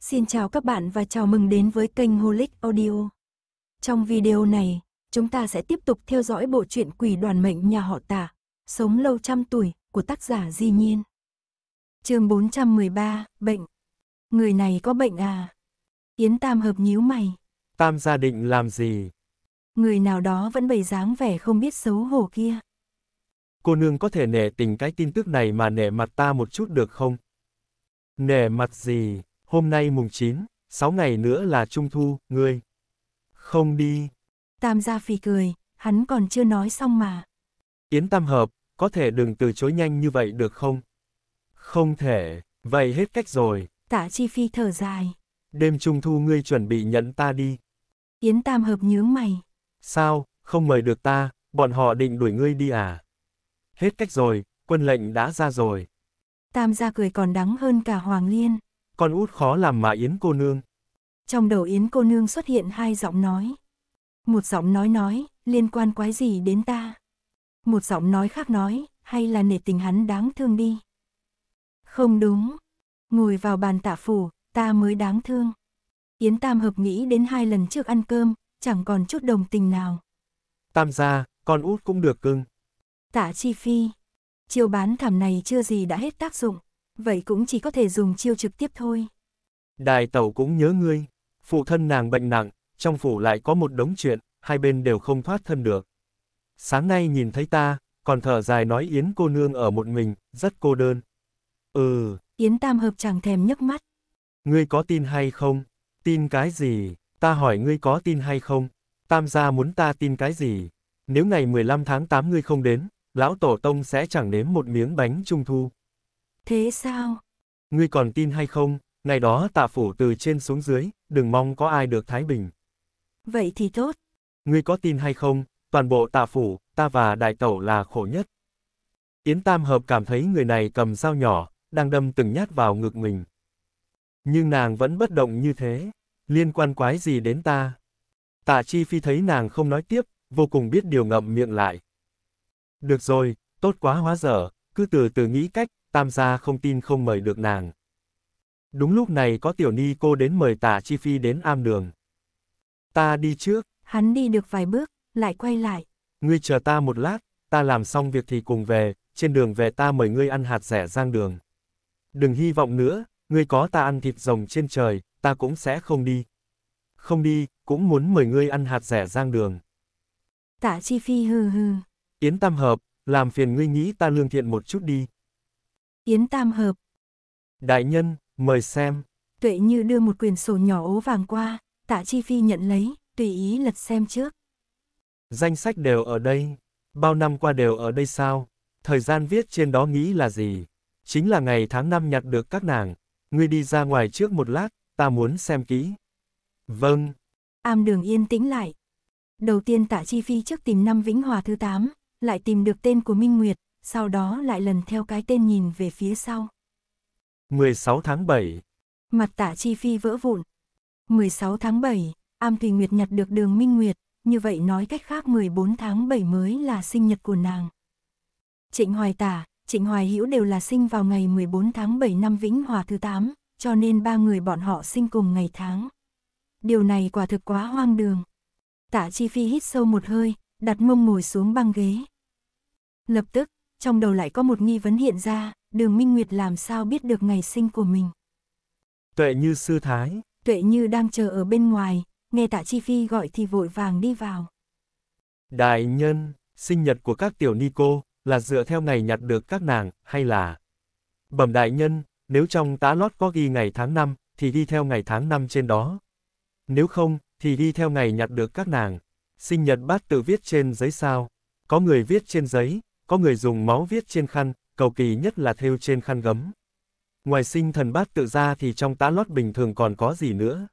Xin chào các bạn và chào mừng đến với kênh Holic Audio. Trong video này, chúng ta sẽ tiếp tục theo dõi bộ truyện Quỷ đoàn mệnh nhà họ Tả, sống lâu trăm tuổi của tác giả Di Nhiên. Chương 413, bệnh. Người này có bệnh à? Yến Tam hợp nhíu mày, Tam gia định làm gì? người nào đó vẫn bày dáng vẻ không biết xấu hổ kia. Cô nương có thể nể tình cái tin tức này mà nể mặt ta một chút được không? Nể mặt gì? Hôm nay mùng 9, 6 ngày nữa là trung thu, ngươi. Không đi. Tam gia phì cười, hắn còn chưa nói xong mà. Yến Tam Hợp, có thể đừng từ chối nhanh như vậy được không? Không thể, vậy hết cách rồi. Tạ Chi Phi thở dài, Đêm trung thu ngươi chuẩn bị nhận ta đi. Yến Tam hợp nhướng mày, Sao, không mời được ta, bọn họ định đuổi ngươi đi à? Hết cách rồi, quân lệnh đã ra rồi. Tam gia cười còn đắng hơn cả Hoàng Liên. Con út khó làm mà Yến cô nương. Trong đầu Yến cô nương xuất hiện hai giọng nói. Một giọng nói nói, liên quan quái gì đến ta. Một giọng nói khác nói, hay là nể tình hắn đáng thương đi. Không đúng. Ngồi vào bàn tạ phủ, ta mới đáng thương. Yến Tam hợp nghĩ đến hai lần trước ăn cơm, chẳng còn chút đồng tình nào. Tam gia, con út cũng được cưng. Tạ chi phi. Chiêu bán thảm này chưa gì đã hết tác dụng. Vậy cũng chỉ có thể dùng chiêu trực tiếp thôi. Đại tẩu cũng nhớ ngươi. Phụ thân nàng bệnh nặng, trong phủ lại có một đống chuyện, hai bên đều không thoát thân được. Sáng nay nhìn thấy ta, còn thở dài nói Yến cô nương ở một mình, rất cô đơn. Ừ, Yến Tam hợp chẳng thèm nhấc mắt. ngươi có tin hay không? Tin cái gì? Ta hỏi ngươi có tin hay không? Tam gia muốn ta tin cái gì? Nếu ngày 15 tháng 8 ngươi không đến, lão tổ tông sẽ chẳng nếm một miếng bánh trung thu. Thế sao? Ngươi còn tin hay không? Ngày đó tạ phủ từ trên xuống dưới, đừng mong có ai được thái bình. Vậy thì tốt. Ngươi có tin hay không? Toàn bộ tạ phủ, ta và đại tẩu là khổ nhất. Yến Tam Hợp cảm thấy người này cầm dao nhỏ, đang đâm từng nhát vào ngực mình. Nhưng nàng vẫn bất động như thế, liên quan quái gì đến ta. Tạ Chi Phi thấy nàng không nói tiếp, vô cùng biết điều ngậm miệng lại. Được rồi, tốt quá hóa dở, cứ từ từ nghĩ cách, tam gia không tin không mời được nàng. Đúng lúc này có tiểu ni cô đến mời Tạ Chi Phi đến am đường. Ta đi trước, Hắn đi được vài bước, lại quay lại. ngươi chờ ta một lát, ta làm xong việc thì cùng về, trên đường về ta mời ngươi ăn hạt rẻ giang đường. Đừng hy vọng nữa, ngươi có ta ăn thịt rồng trên trời, ta cũng sẽ không đi. Không đi, cũng muốn mời ngươi ăn hạt rẻ giang đường. Tạ Chi Phi hừ hừ. Yến Tam Hợp, làm phiền ngươi nghĩ ta lương thiện một chút đi. Yến Tam hợp, Đại nhân, mời xem. tuệ như đưa một quyển sổ nhỏ ố vàng qua, Tạ Chi Phi nhận lấy, tùy ý lật xem trước. Danh sách đều ở đây. Bao năm qua đều ở đây sao? Thời gian viết trên đó nghĩ là gì? Chính là ngày tháng năm nhặt được các nàng. Ngươi đi ra ngoài trước một lát, ta muốn xem kỹ. Vâng, Am đường yên tĩnh lại. Đầu tiên Tạ Chi Phi trước tìm năm Vĩnh Hòa thứ 8, lại tìm được tên của Minh Nguyệt, sau đó lại lần theo cái tên nhìn về phía sau. 16 tháng 7. Mặt Tạ Chi Phi vỡ vụn. 16 tháng 7, Am Thùy Nguyệt nhặt được đường Minh Nguyệt, như vậy nói cách khác 14 tháng 7 mới là sinh nhật của nàng. Trịnh Hoài Tả, Trịnh Hoài Hữu đều là sinh vào ngày 14 tháng 7 năm Vĩnh Hòa thứ 8, cho nên ba người bọn họ sinh cùng ngày tháng. Điều này quả thực quá hoang đường. Tạ Chi Phi hít sâu một hơi, đặt mông ngồi xuống băng ghế. Lập tức, trong đầu lại có một nghi vấn hiện ra, đường Minh Nguyệt làm sao biết được ngày sinh của mình. Tuệ như sư thái. Tuệ Như đang chờ ở bên ngoài, nghe Tạ Chi Phi gọi thì vội vàng đi vào. Đại nhân, sinh nhật của các tiểu ni cô, là dựa theo ngày nhặt được các nàng, hay là... Bẩm đại nhân, nếu trong tá lót có ghi ngày tháng năm, thì đi theo ngày tháng năm trên đó. Nếu không, thì đi theo ngày nhặt được các nàng. Sinh nhật bát tự viết trên giấy sao. Có người viết trên giấy, có người dùng máu viết trên khăn, cầu kỳ nhất là thêu trên khăn gấm. Ngoài sinh thần bát tự ra thì trong tá lót bình thường còn có gì nữa.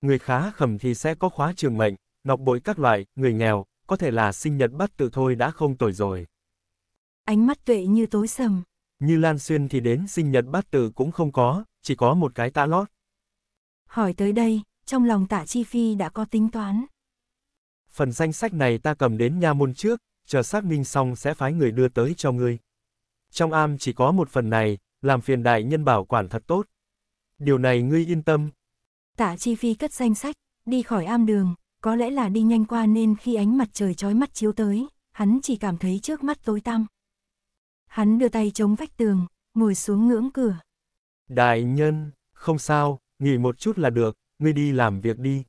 Người khá khẩm thì sẽ có khóa trường mệnh, ngọc bội các loại, người nghèo, có thể là sinh nhật bát tự thôi đã không tồi rồi. Ánh mắt Tuệ Như tối sầm. Như Lan Xuyên thì đến sinh nhật bát tự cũng không có, chỉ có một cái tá lót. Hỏi tới đây, trong lòng Tạ Chi Phi đã có tính toán. Phần danh sách này ta cầm đến nha môn trước, chờ xác minh xong sẽ phái người đưa tới cho ngươi. Trong am chỉ có một phần này, làm phiền đại nhân bảo quản thật tốt. Điều này ngươi yên tâm. Tạ Chi Phi cất danh sách, đi khỏi am đường, có lẽ là đi nhanh qua nên khi ánh mặt trời chói mắt chiếu tới, hắn chỉ cảm thấy trước mắt tối tăm. Hắn đưa tay chống vách tường, ngồi xuống ngưỡng cửa. Đại nhân, không sao, nghỉ một chút là được, ngươi đi làm việc đi.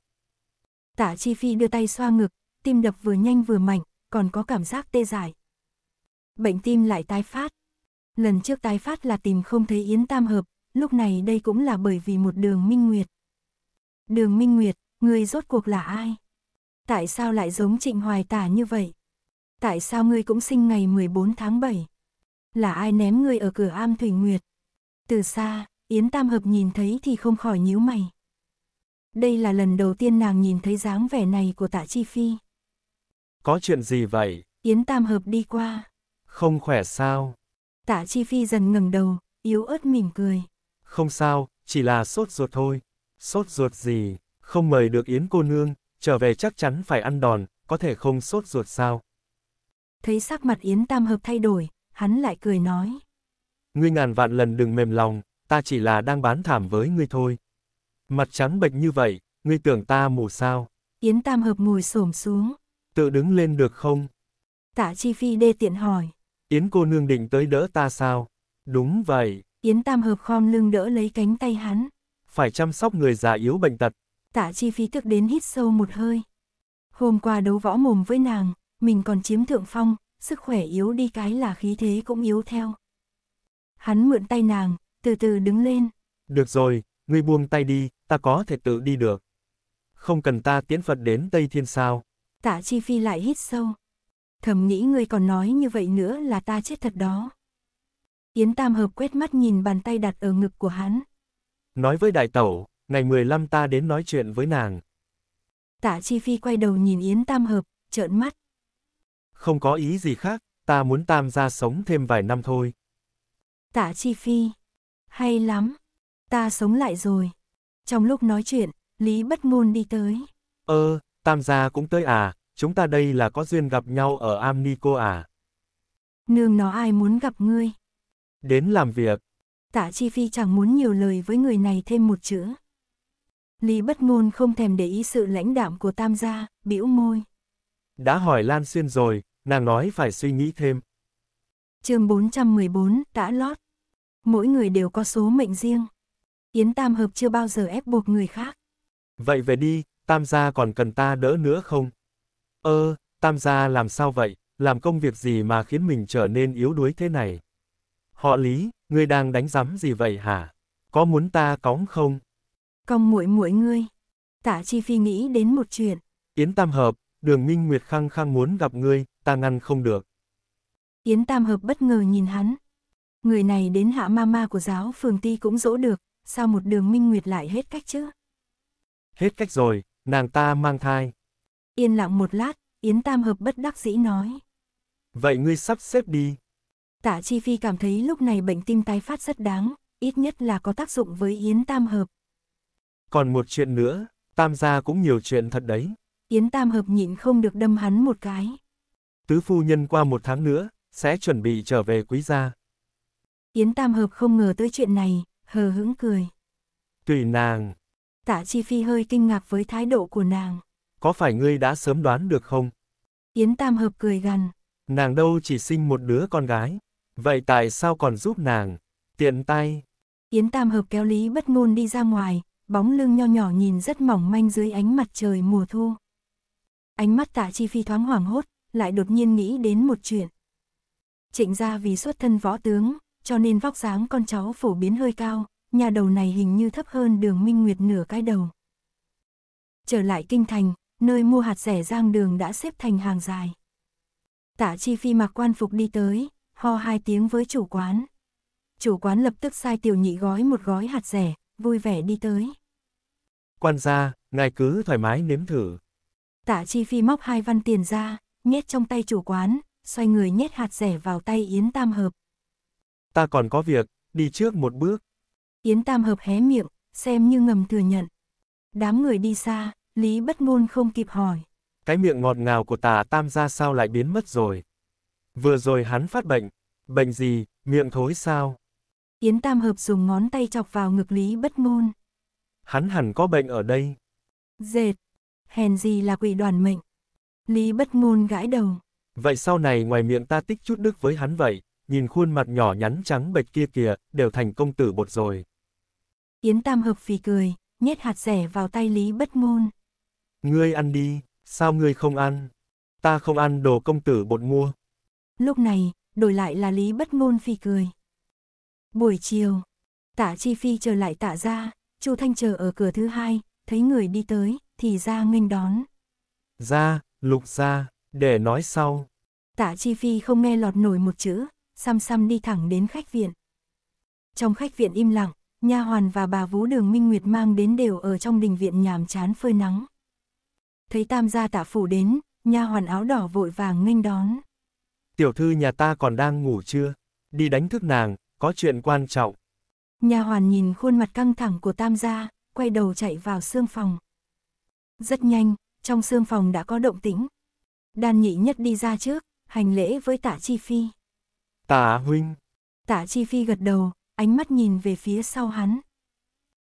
Tạ Chi Phi đưa tay xoa ngực, tim đập vừa nhanh vừa mạnh, còn có cảm giác tê dại. Bệnh tim lại tái phát. Lần trước tái phát là tìm không thấy Yến Tam Hợp, lúc này đây cũng là bởi vì một đường minh nguyệt. Đường minh nguyệt, người rốt cuộc là ai? Tại sao lại giống trịnh hoài tả như vậy? Tại sao ngươi cũng sinh ngày 14 tháng 7? Là ai ném ngươi ở cửa am Thủy Nguyệt? Từ xa, Yến Tam Hợp nhìn thấy thì không khỏi nhíu mày. Đây là lần đầu tiên nàng nhìn thấy dáng vẻ này của tạ Chi Phi. Có chuyện gì vậy? Yến Tam Hợp đi qua. Không khỏe sao? Tạ Chi Phi dần ngẩng đầu, yếu ớt mỉm cười. Không sao, chỉ là sốt ruột thôi. Sốt ruột gì? Không mời được Yến cô nương, trở về chắc chắn phải ăn đòn, có thể không sốt ruột sao? Thấy sắc mặt Yến Tam Hợp thay đổi, hắn lại cười nói. Ngươi ngàn vạn lần đừng mềm lòng, ta chỉ là đang bán thảm với ngươi thôi. Mặt trắng bệnh như vậy, ngươi tưởng ta mù sao? Yến Tam Hợp ngồi xổm xuống. Tự đứng lên được không? Tạ Chi Phi đê tiện hỏi. Yến cô nương định tới đỡ ta sao? Đúng vậy. Yến Tam Hợp khom lưng đỡ lấy cánh tay hắn. Phải chăm sóc người già yếu bệnh tật. Tạ Chi Phi tức đến hít sâu một hơi. Hôm qua đấu võ mồm với nàng, mình còn chiếm thượng phong, sức khỏe yếu đi cái là khí thế cũng yếu theo. Hắn mượn tay nàng, từ từ đứng lên. Được rồi, ngươi buông tay đi, ta có thể tự đi được. Không cần ta tiễn Phật đến Tây Thiên sao. Tạ Chi Phi lại hít sâu. Thầm nghĩ ngươi còn nói như vậy nữa là ta chết thật đó. Yến Tam Hợp quét mắt nhìn bàn tay đặt ở ngực của hắn. Nói với đại tẩu, ngày 15 ta đến nói chuyện với nàng. Tạ Chi Phi quay đầu nhìn Yến Tam Hợp, trợn mắt. Không có ý gì khác, ta muốn Tam gia sống thêm vài năm thôi. Tạ Chi Phi. Hay lắm. Ta sống lại rồi. Trong lúc nói chuyện, Lý Bất Ngôn đi tới. Ơ, Tam gia cũng tới à, chúng ta đây là có duyên gặp nhau ở am ni cô à. Nương nó ai muốn gặp ngươi. Đến làm việc. Tạ Chi Phi chẳng muốn nhiều lời với người này thêm một chữ. Lý Bất Ngôn không thèm để ý sự lãnh đạm của Tam gia, bĩu môi. Đã hỏi Lan Xuyên rồi, nàng nói phải suy nghĩ thêm. Chương 414, đã lót. Mỗi người đều có số mệnh riêng. Yến Tam Hợp chưa bao giờ ép buộc người khác. Vậy về đi, Tam gia còn cần ta đỡ nữa không? Ơ, Tam gia làm sao vậy, làm công việc gì mà khiến mình trở nên yếu đuối thế này? Họ Lý, ngươi đang đánh giấm gì vậy hả? Có muốn ta cõng không? Cong muội muội ngươi. Tạ Chi Phi nghĩ đến một chuyện. Yến Tam Hợp, Đường Minh Nguyệt khăng khăng muốn gặp ngươi, ta ngăn không được. Yến Tam Hợp bất ngờ nhìn hắn. Người này đến hạ ma ma của giáo phường ti cũng dỗ được, sao một đường Minh Nguyệt lại hết cách chứ? Hết cách rồi, nàng ta mang thai. Yên lặng một lát, Yến Tam Hợp bất đắc dĩ nói. Vậy ngươi sắp xếp đi. Tạ Chi Phi cảm thấy lúc này bệnh tim tái phát rất đáng, ít nhất là có tác dụng với Yến Tam Hợp. Còn một chuyện nữa, Tam gia cũng nhiều chuyện thật đấy. Yến Tam Hợp nhịn không được đâm hắn một cái. Tứ phu nhân qua một tháng nữa, sẽ chuẩn bị trở về quý gia. Yến Tam Hợp không ngờ tới chuyện này, hờ hững cười. Tùy nàng. Tạ Chi Phi hơi kinh ngạc với thái độ của nàng. Có phải ngươi đã sớm đoán được không? Yến Tam Hợp cười gằn. Nàng đâu chỉ sinh một đứa con gái. Vậy tại sao còn giúp nàng? Tiện tay. Yến Tam Hợp kéo Lý bất ngôn đi ra ngoài, bóng lưng nho nhỏ nhìn rất mỏng manh dưới ánh mặt trời mùa thu. Ánh mắt tạ chi phi thoáng hoảng hốt, lại đột nhiên nghĩ đến một chuyện. Trịnh gia vì xuất thân võ tướng, cho nên vóc dáng con cháu phổ biến hơi cao, nhà đầu này hình như thấp hơn đường Minh Nguyệt nửa cái đầu. Trở lại kinh thành, nơi mua hạt rẻ giang đường đã xếp thành hàng dài. Tạ Chi Phi mặc quan phục đi tới, ho hai tiếng với chủ quán. Chủ quán lập tức sai tiểu nhị gói một gói hạt rẻ, vui vẻ đi tới. Quan gia, ngài cứ thoải mái nếm thử. Tạ Chi Phi móc hai văn tiền ra, nhét trong tay chủ quán, xoay người nhét hạt rẻ vào tay Yến Tam Hợp. Ta còn có việc, đi trước một bước. Yến Tam Hợp hé miệng, xem như ngầm thừa nhận. Đám người đi xa, Lý bất ngôn không kịp hỏi. Cái miệng ngọt ngào của tà Tam gia sao lại biến mất rồi? Vừa rồi hắn phát bệnh. Bệnh gì, miệng thối sao? Yến Tam Hợp dùng ngón tay chọc vào ngực Lý Bất Ngôn. Hắn hẳn có bệnh ở đây. Dệt, hèn gì là quỷ đoàn mệnh. Lý Bất Ngôn gãi đầu. Vậy sau này ngoài miệng ta tích chút đức với hắn vậy, nhìn khuôn mặt nhỏ nhắn trắng bệch kia kìa, đều thành công tử bột rồi. Yến Tam Hợp phì cười, nhét hạt rẻ vào tay Lý Bất Ngôn. Ngươi ăn đi, sao ngươi không ăn? Ta không ăn đồ công tử bột mua. Lúc này, đổi lại là Lý Bất Ngôn phì cười. Buổi chiều, Tạ Chi Phi chờ lại Tạ ra, Chu Thanh chờ ở cửa thứ hai, thấy người đi tới, thì ra nghênh đón. Ra, lục ra, để nói sau. Tạ Chi Phi không nghe lọt nổi một chữ, xăm xăm đi thẳng đến khách viện. Trong khách viện im lặng, nha hoàn và bà vú đường Minh Nguyệt mang đến đều ở trong đình viện nhàm chán phơi nắng. Thấy tam gia tạ phủ đến, nha hoàn áo đỏ vội vàng nghênh đón. Tiểu thư nhà ta còn đang ngủ chưa? Đi đánh thức nàng, có chuyện quan trọng. Nha hoàn nhìn khuôn mặt căng thẳng của tam gia, quay đầu chạy vào xương phòng. Rất nhanh, trong xương phòng đã có động tĩnh. Đan nhị nhất đi ra trước, hành lễ với tạ chi phi. Tạ huynh. Tạ chi phi gật đầu, ánh mắt nhìn về phía sau hắn.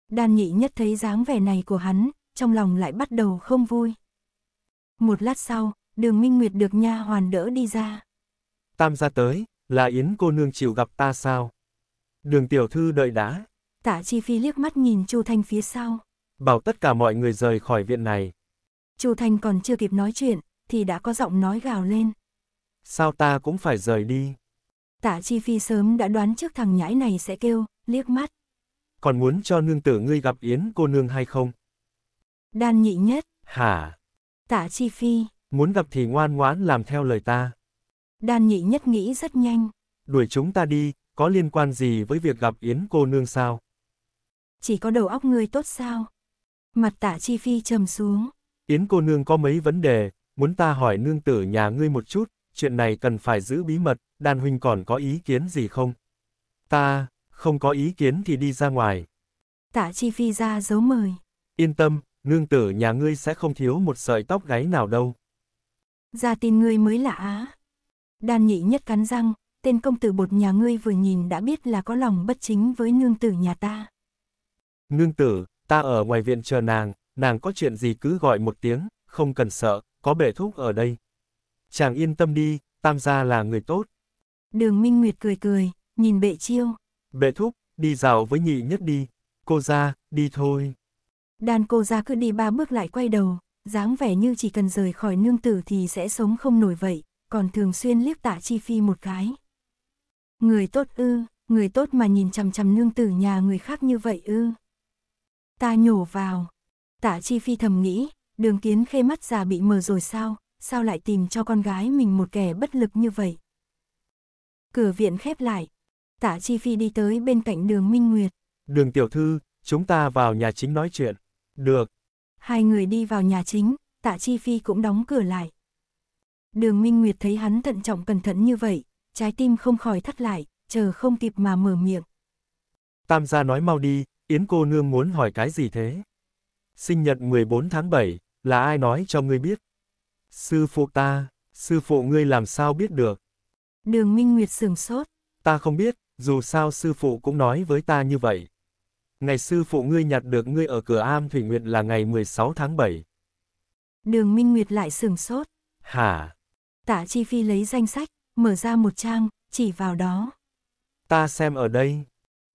Đan nhị nhất thấy dáng vẻ này của hắn, trong lòng lại bắt đầu không vui. Một lát sau, đường Minh Nguyệt được nha hoàn đỡ đi ra. Tam gia tới, là Yến cô nương chịu gặp ta sao? Đường tiểu thư đợi đã. Tạ Chi Phi liếc mắt nhìn Chu Thanh phía sau. Bảo tất cả mọi người rời khỏi viện này. Chu Thanh còn chưa kịp nói chuyện, thì đã có giọng nói gào lên. Sao ta cũng phải rời đi? Tạ Chi Phi sớm đã đoán trước thằng nhãi này sẽ kêu, liếc mắt. Còn muốn cho nương tử ngươi gặp Yến cô nương hay không? Đan nhị nhất. Hả? Tạ Chi Phi. Muốn gặp thì ngoan ngoãn làm theo lời ta. Đan nhị nhất nghĩ rất nhanh. Đuổi chúng ta đi, có liên quan gì với việc gặp Yến cô nương sao? Chỉ có đầu óc ngươi tốt sao? Mặt tạ chi phi trầm xuống. Yến cô nương có mấy vấn đề, muốn ta hỏi nương tử nhà ngươi một chút, chuyện này cần phải giữ bí mật, đàn huynh còn có ý kiến gì không? Ta, không có ý kiến thì đi ra ngoài. Tạ chi phi ra dấu mời. Yên tâm, nương tử nhà ngươi sẽ không thiếu một sợi tóc gáy nào đâu. Ra tin ngươi mới lạ á. Đan nhị nhất cắn răng, tên công tử bột nhà ngươi vừa nhìn đã biết là có lòng bất chính với nương tử nhà ta. Nương tử, ta ở ngoài viện chờ nàng, nàng có chuyện gì cứ gọi một tiếng, không cần sợ, có bệ thúc ở đây. Chàng yên tâm đi, tam gia là người tốt. Đường Minh Nguyệt cười cười, nhìn bệ chiêu. Bệ thúc, đi dạo với nhị nhất đi. Cô ra, đi thôi. Đàn cô ra cứ đi ba bước lại quay đầu, dáng vẻ như chỉ cần rời khỏi nương tử thì sẽ sống không nổi vậy, còn thường xuyên liếc tạ chi phi một cái. Người tốt ư, người tốt mà nhìn chằm chằm nương tử nhà người khác như vậy ư. Ta nhổ vào. Tạ chi phi thầm nghĩ, đường kiến khê mắt già bị mờ rồi sao, sao lại tìm cho con gái mình một kẻ bất lực như vậy. Cửa viện khép lại. Tạ chi phi đi tới bên cạnh đường Minh Nguyệt. Đường tiểu thư, chúng ta vào nhà chính nói chuyện. Được. Hai người đi vào nhà chính, tạ chi phi cũng đóng cửa lại. Đường Minh Nguyệt thấy hắn thận trọng cẩn thận như vậy, trái tim không khỏi thắt lại, chờ không kịp mà mở miệng. Tam gia nói mau đi, Yến cô nương muốn hỏi cái gì thế? Sinh nhật 14 tháng 7, là ai nói cho ngươi biết? Sư phụ ta, sư phụ ngươi làm sao biết được? Đường Minh Nguyệt sừng sốt. Ta không biết, dù sao sư phụ cũng nói với ta như vậy. Ngày sư phụ ngươi nhặt được ngươi ở cửa am Thủy Nguyệt là ngày 16 tháng 7. Đường Minh Nguyệt lại sừng sốt. Hả? Tạ Chi Phi lấy danh sách, mở ra một trang, chỉ vào đó. Ta xem ở đây.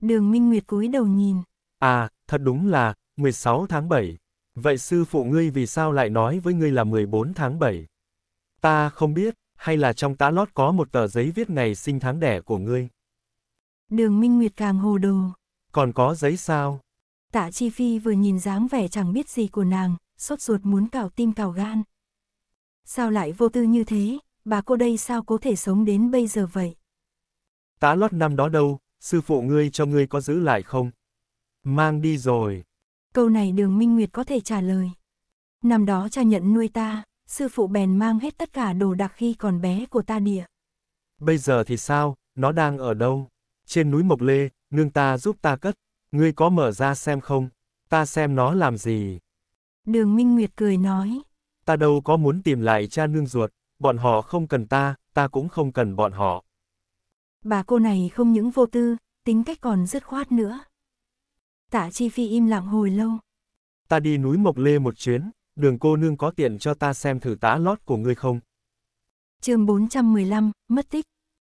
Đường Minh Nguyệt cúi đầu nhìn. À, thật đúng là, 16 tháng 7. Vậy sư phụ ngươi vì sao lại nói với ngươi là 14 tháng 7? Ta không biết, hay là trong tá lót có một tờ giấy viết ngày sinh tháng đẻ của ngươi? Đường Minh Nguyệt càng hồ đồ. Còn có giấy sao? Tạ Chi Phi vừa nhìn dáng vẻ chẳng biết gì của nàng, sốt ruột muốn cào tim cào gan. Sao lại vô tư như thế, bà cô đây sao có thể sống đến bây giờ vậy? Tá lót năm đó đâu, sư phụ ngươi cho ngươi có giữ lại không? Mang đi rồi. Câu này đường Minh Nguyệt có thể trả lời. Năm đó cha nhận nuôi ta, sư phụ bèn mang hết tất cả đồ đặc khi còn bé của ta địa. Bây giờ thì sao, nó đang ở đâu? Trên núi Mộc Lê, nương ta giúp ta cất, ngươi có mở ra xem không? Ta xem nó làm gì? Đường Minh Nguyệt cười nói. Ta đâu có muốn tìm lại cha nương ruột, bọn họ không cần ta, ta cũng không cần bọn họ. Bà cô này không những vô tư, tính cách còn dứt khoát nữa. Tạ Chi Phi im lặng hồi lâu. Ta đi núi Mộc Lê một chuyến, đường cô nương có tiện cho ta xem thử tá lót của ngươi không? chương 415, mất tích.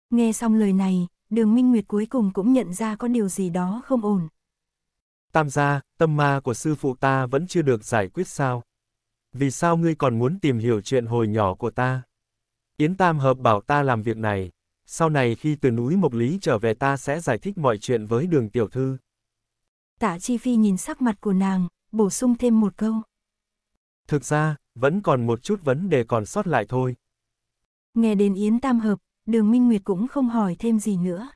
Nghe xong lời này, đường Minh Nguyệt cuối cùng cũng nhận ra có điều gì đó không ổn. Tam gia, tâm ma của sư phụ ta vẫn chưa được giải quyết sao? Vì sao ngươi còn muốn tìm hiểu chuyện hồi nhỏ của ta? Yến Tam Hợp bảo ta làm việc này, sau này khi từ núi Mộc Lý trở về ta sẽ giải thích mọi chuyện với đường tiểu thư. Tạ Chi Phi nhìn sắc mặt của nàng, bổ sung thêm một câu. Thực ra, vẫn còn một chút vấn đề còn sót lại thôi. Nghe đến Yến Tam Hợp, đường Minh Nguyệt cũng không hỏi thêm gì nữa.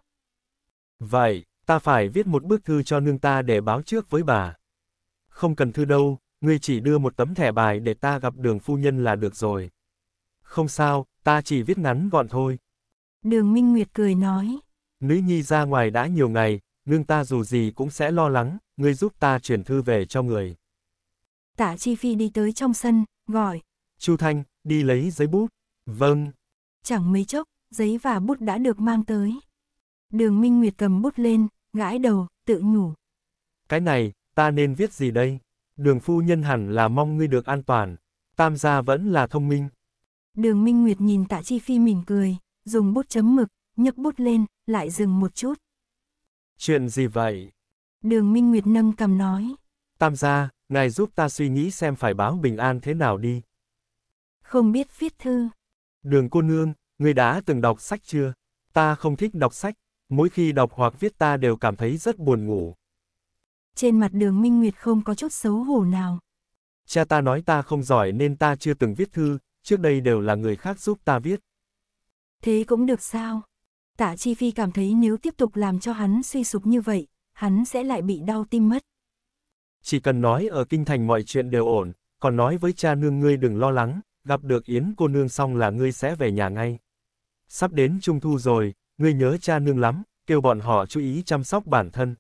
Vậy, ta phải viết một bức thư cho nương ta để báo trước với bà. Không cần thư đâu, ngươi chỉ đưa một tấm thẻ bài để ta gặp đường phu nhân là được rồi. Không sao, ta chỉ viết ngắn gọn thôi. Đường Minh Nguyệt cười nói. Nữ nhi ra ngoài đã nhiều ngày, nương ta dù gì cũng sẽ lo lắng, ngươi giúp ta chuyển thư về cho người. Tạ Chi Phi đi tới trong sân, gọi. Chu Thanh, đi lấy giấy bút. Vâng. Chẳng mấy chốc, giấy và bút đã được mang tới. Đường Minh Nguyệt cầm bút lên, gãi đầu, tự nhủ. Cái này, ta nên viết gì đây? Đường phu nhân hẳn là mong ngươi được an toàn. Tam gia vẫn là thông minh. Đường Minh Nguyệt nhìn tạ chi phi mỉm cười, dùng bút chấm mực, nhấc bút lên, lại dừng một chút. Chuyện gì vậy? Đường Minh Nguyệt nâng cầm nói. Tam gia, ngài giúp ta suy nghĩ xem phải báo bình an thế nào đi. Không biết viết thư. Đường cô nương, ngươi đã từng đọc sách chưa? Ta không thích đọc sách, mỗi khi đọc hoặc viết ta đều cảm thấy rất buồn ngủ. Trên mặt đường Minh Nguyệt không có chút xấu hổ nào. Cha ta nói ta không giỏi nên ta chưa từng viết thư, trước đây đều là người khác giúp ta viết. Thế cũng được sao? Tạ Chi Phi cảm thấy nếu tiếp tục làm cho hắn suy sụp như vậy, hắn sẽ lại bị đau tim mất. Chỉ cần nói ở kinh thành mọi chuyện đều ổn, còn nói với cha nương ngươi đừng lo lắng, gặp được Yến cô nương xong là ngươi sẽ về nhà ngay. Sắp đến trung thu rồi, ngươi nhớ cha nương lắm, kêu bọn họ chú ý chăm sóc bản thân.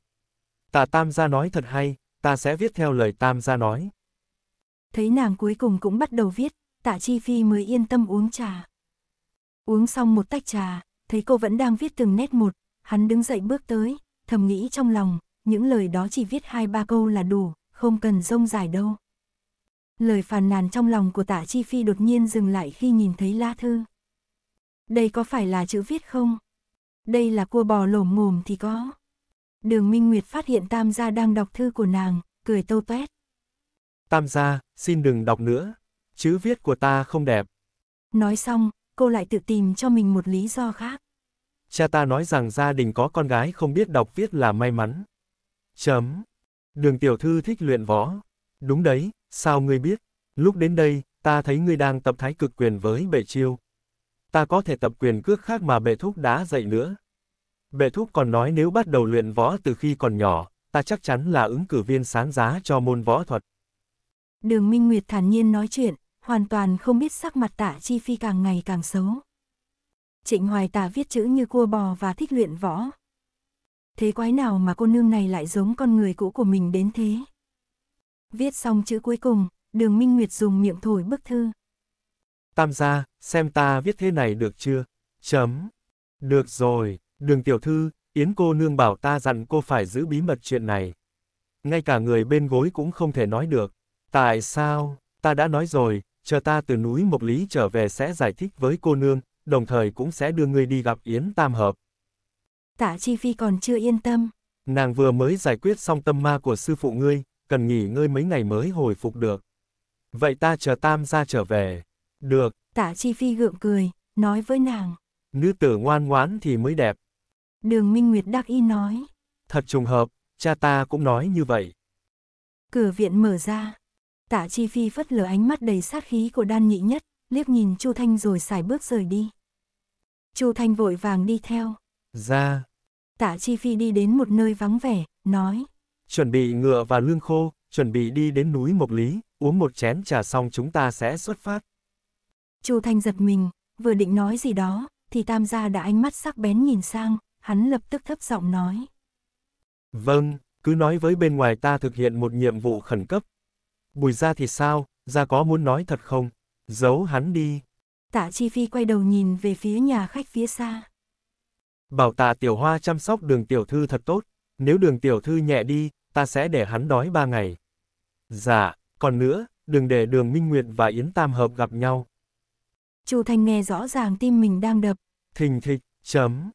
Tạ Tam gia nói thật hay, ta sẽ viết theo lời Tam gia nói. Thấy nàng cuối cùng cũng bắt đầu viết, tạ chi phi mới yên tâm uống trà. Uống xong một tách trà, thấy cô vẫn đang viết từng nét một, hắn đứng dậy bước tới, thầm nghĩ trong lòng, những lời đó chỉ viết hai ba câu là đủ, không cần rông dài đâu. Lời phàn nàn trong lòng của tạ chi phi đột nhiên dừng lại khi nhìn thấy lá thư. Đây có phải là chữ viết không? Đây là cua bò lổm ngồm thì có. Đường Minh Nguyệt phát hiện Tam gia đang đọc thư của nàng, cười tâu tuét. Tam gia, xin đừng đọc nữa. Chữ viết của ta không đẹp. Nói xong, cô lại tự tìm cho mình một lý do khác. Cha ta nói rằng gia đình có con gái không biết đọc viết là may mắn. Chấm. Đường tiểu thư thích luyện võ. Đúng đấy, sao ngươi biết? Lúc đến đây, ta thấy ngươi đang tập thái cực quyền với bệ chiêu. Ta có thể tập quyền cước khác mà bệ thúc đã dạy nữa. Bệ thúc còn nói nếu bắt đầu luyện võ từ khi còn nhỏ, ta chắc chắn là ứng cử viên sáng giá cho môn võ thuật. Đường Minh Nguyệt thản nhiên nói chuyện, hoàn toàn không biết sắc mặt tạ chi phi càng ngày càng xấu. Trịnh Hoài Tà viết chữ như cua bò và thích luyện võ. Thế quái nào mà cô nương này lại giống con người cũ của mình đến thế? Viết xong chữ cuối cùng, đường Minh Nguyệt dùng miệng thổi bức thư. Tam gia, xem ta viết thế này được chưa? Chấm. Được rồi, đường tiểu thư, Yến cô nương bảo ta dặn cô phải giữ bí mật chuyện này. Ngay cả người bên gối cũng không thể nói được. Tại sao? Ta đã nói rồi, chờ ta từ núi Mộc Lý trở về sẽ giải thích với cô nương, đồng thời cũng sẽ đưa ngươi đi gặp Yến Tam Hợp. Tạ Chi Phi còn chưa yên tâm. Nàng vừa mới giải quyết xong tâm ma của sư phụ ngươi, cần nghỉ ngơi mấy ngày mới hồi phục được. Vậy ta chờ Tam ra trở về. Được. Tạ Chi Phi gượng cười, nói với nàng. Nữ tử ngoan ngoãn thì mới đẹp. Đường Minh Nguyệt đắc y nói. Thật trùng hợp, cha ta cũng nói như vậy. Cửa viện mở ra. Tạ Chi Phi phất lờ ánh mắt đầy sát khí của đan nhị nhất, liếc nhìn Chu Thanh rồi xài bước rời đi. Chu Thanh vội vàng đi theo. Ra. Tạ Chi Phi đi đến một nơi vắng vẻ, nói. Chuẩn bị ngựa và lương khô, chuẩn bị đi đến núi Mộc Lý, uống một chén trà xong chúng ta sẽ xuất phát. Chu Thanh giật mình, vừa định nói gì đó, thì Tam gia đã ánh mắt sắc bén nhìn sang, hắn lập tức thấp giọng nói. Vâng, cứ nói với bên ngoài ta thực hiện một nhiệm vụ khẩn cấp. Bùi ra thì sao, ra có muốn nói thật không? Giấu hắn đi. Tạ Chi Phi quay đầu nhìn về phía nhà khách phía xa. Bảo tạ tiểu hoa chăm sóc đường tiểu thư thật tốt, nếu đường tiểu thư nhẹ đi, ta sẽ để hắn đói ba ngày. Dạ, còn nữa, đừng để đường Minh Nguyệt và Yến Tam Hợp gặp nhau. Chu Thanh nghe rõ ràng tim mình đang đập. Thình thịch, chấm.